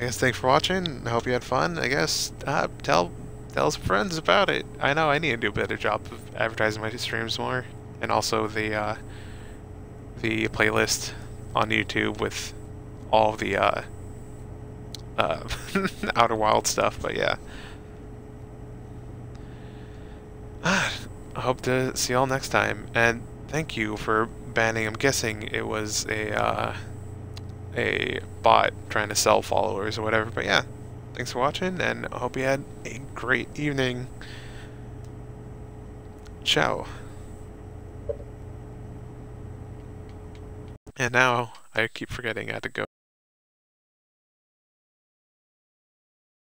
I guess thanks for watching. I hope you had fun. I guess uh, tell tell some friends about it. I know I need to do a better job of advertising my streams more, and also the uh, the playlist on YouTube with all the uh, uh, Outer Wild stuff, but yeah. I hope to see y'all next time, and thank you for banning. I'm guessing it was a uh, a bot trying to sell followers or whatever. But yeah, thanks for watching, and I hope you had a great evening. Ciao. And now I keep forgetting I had to go.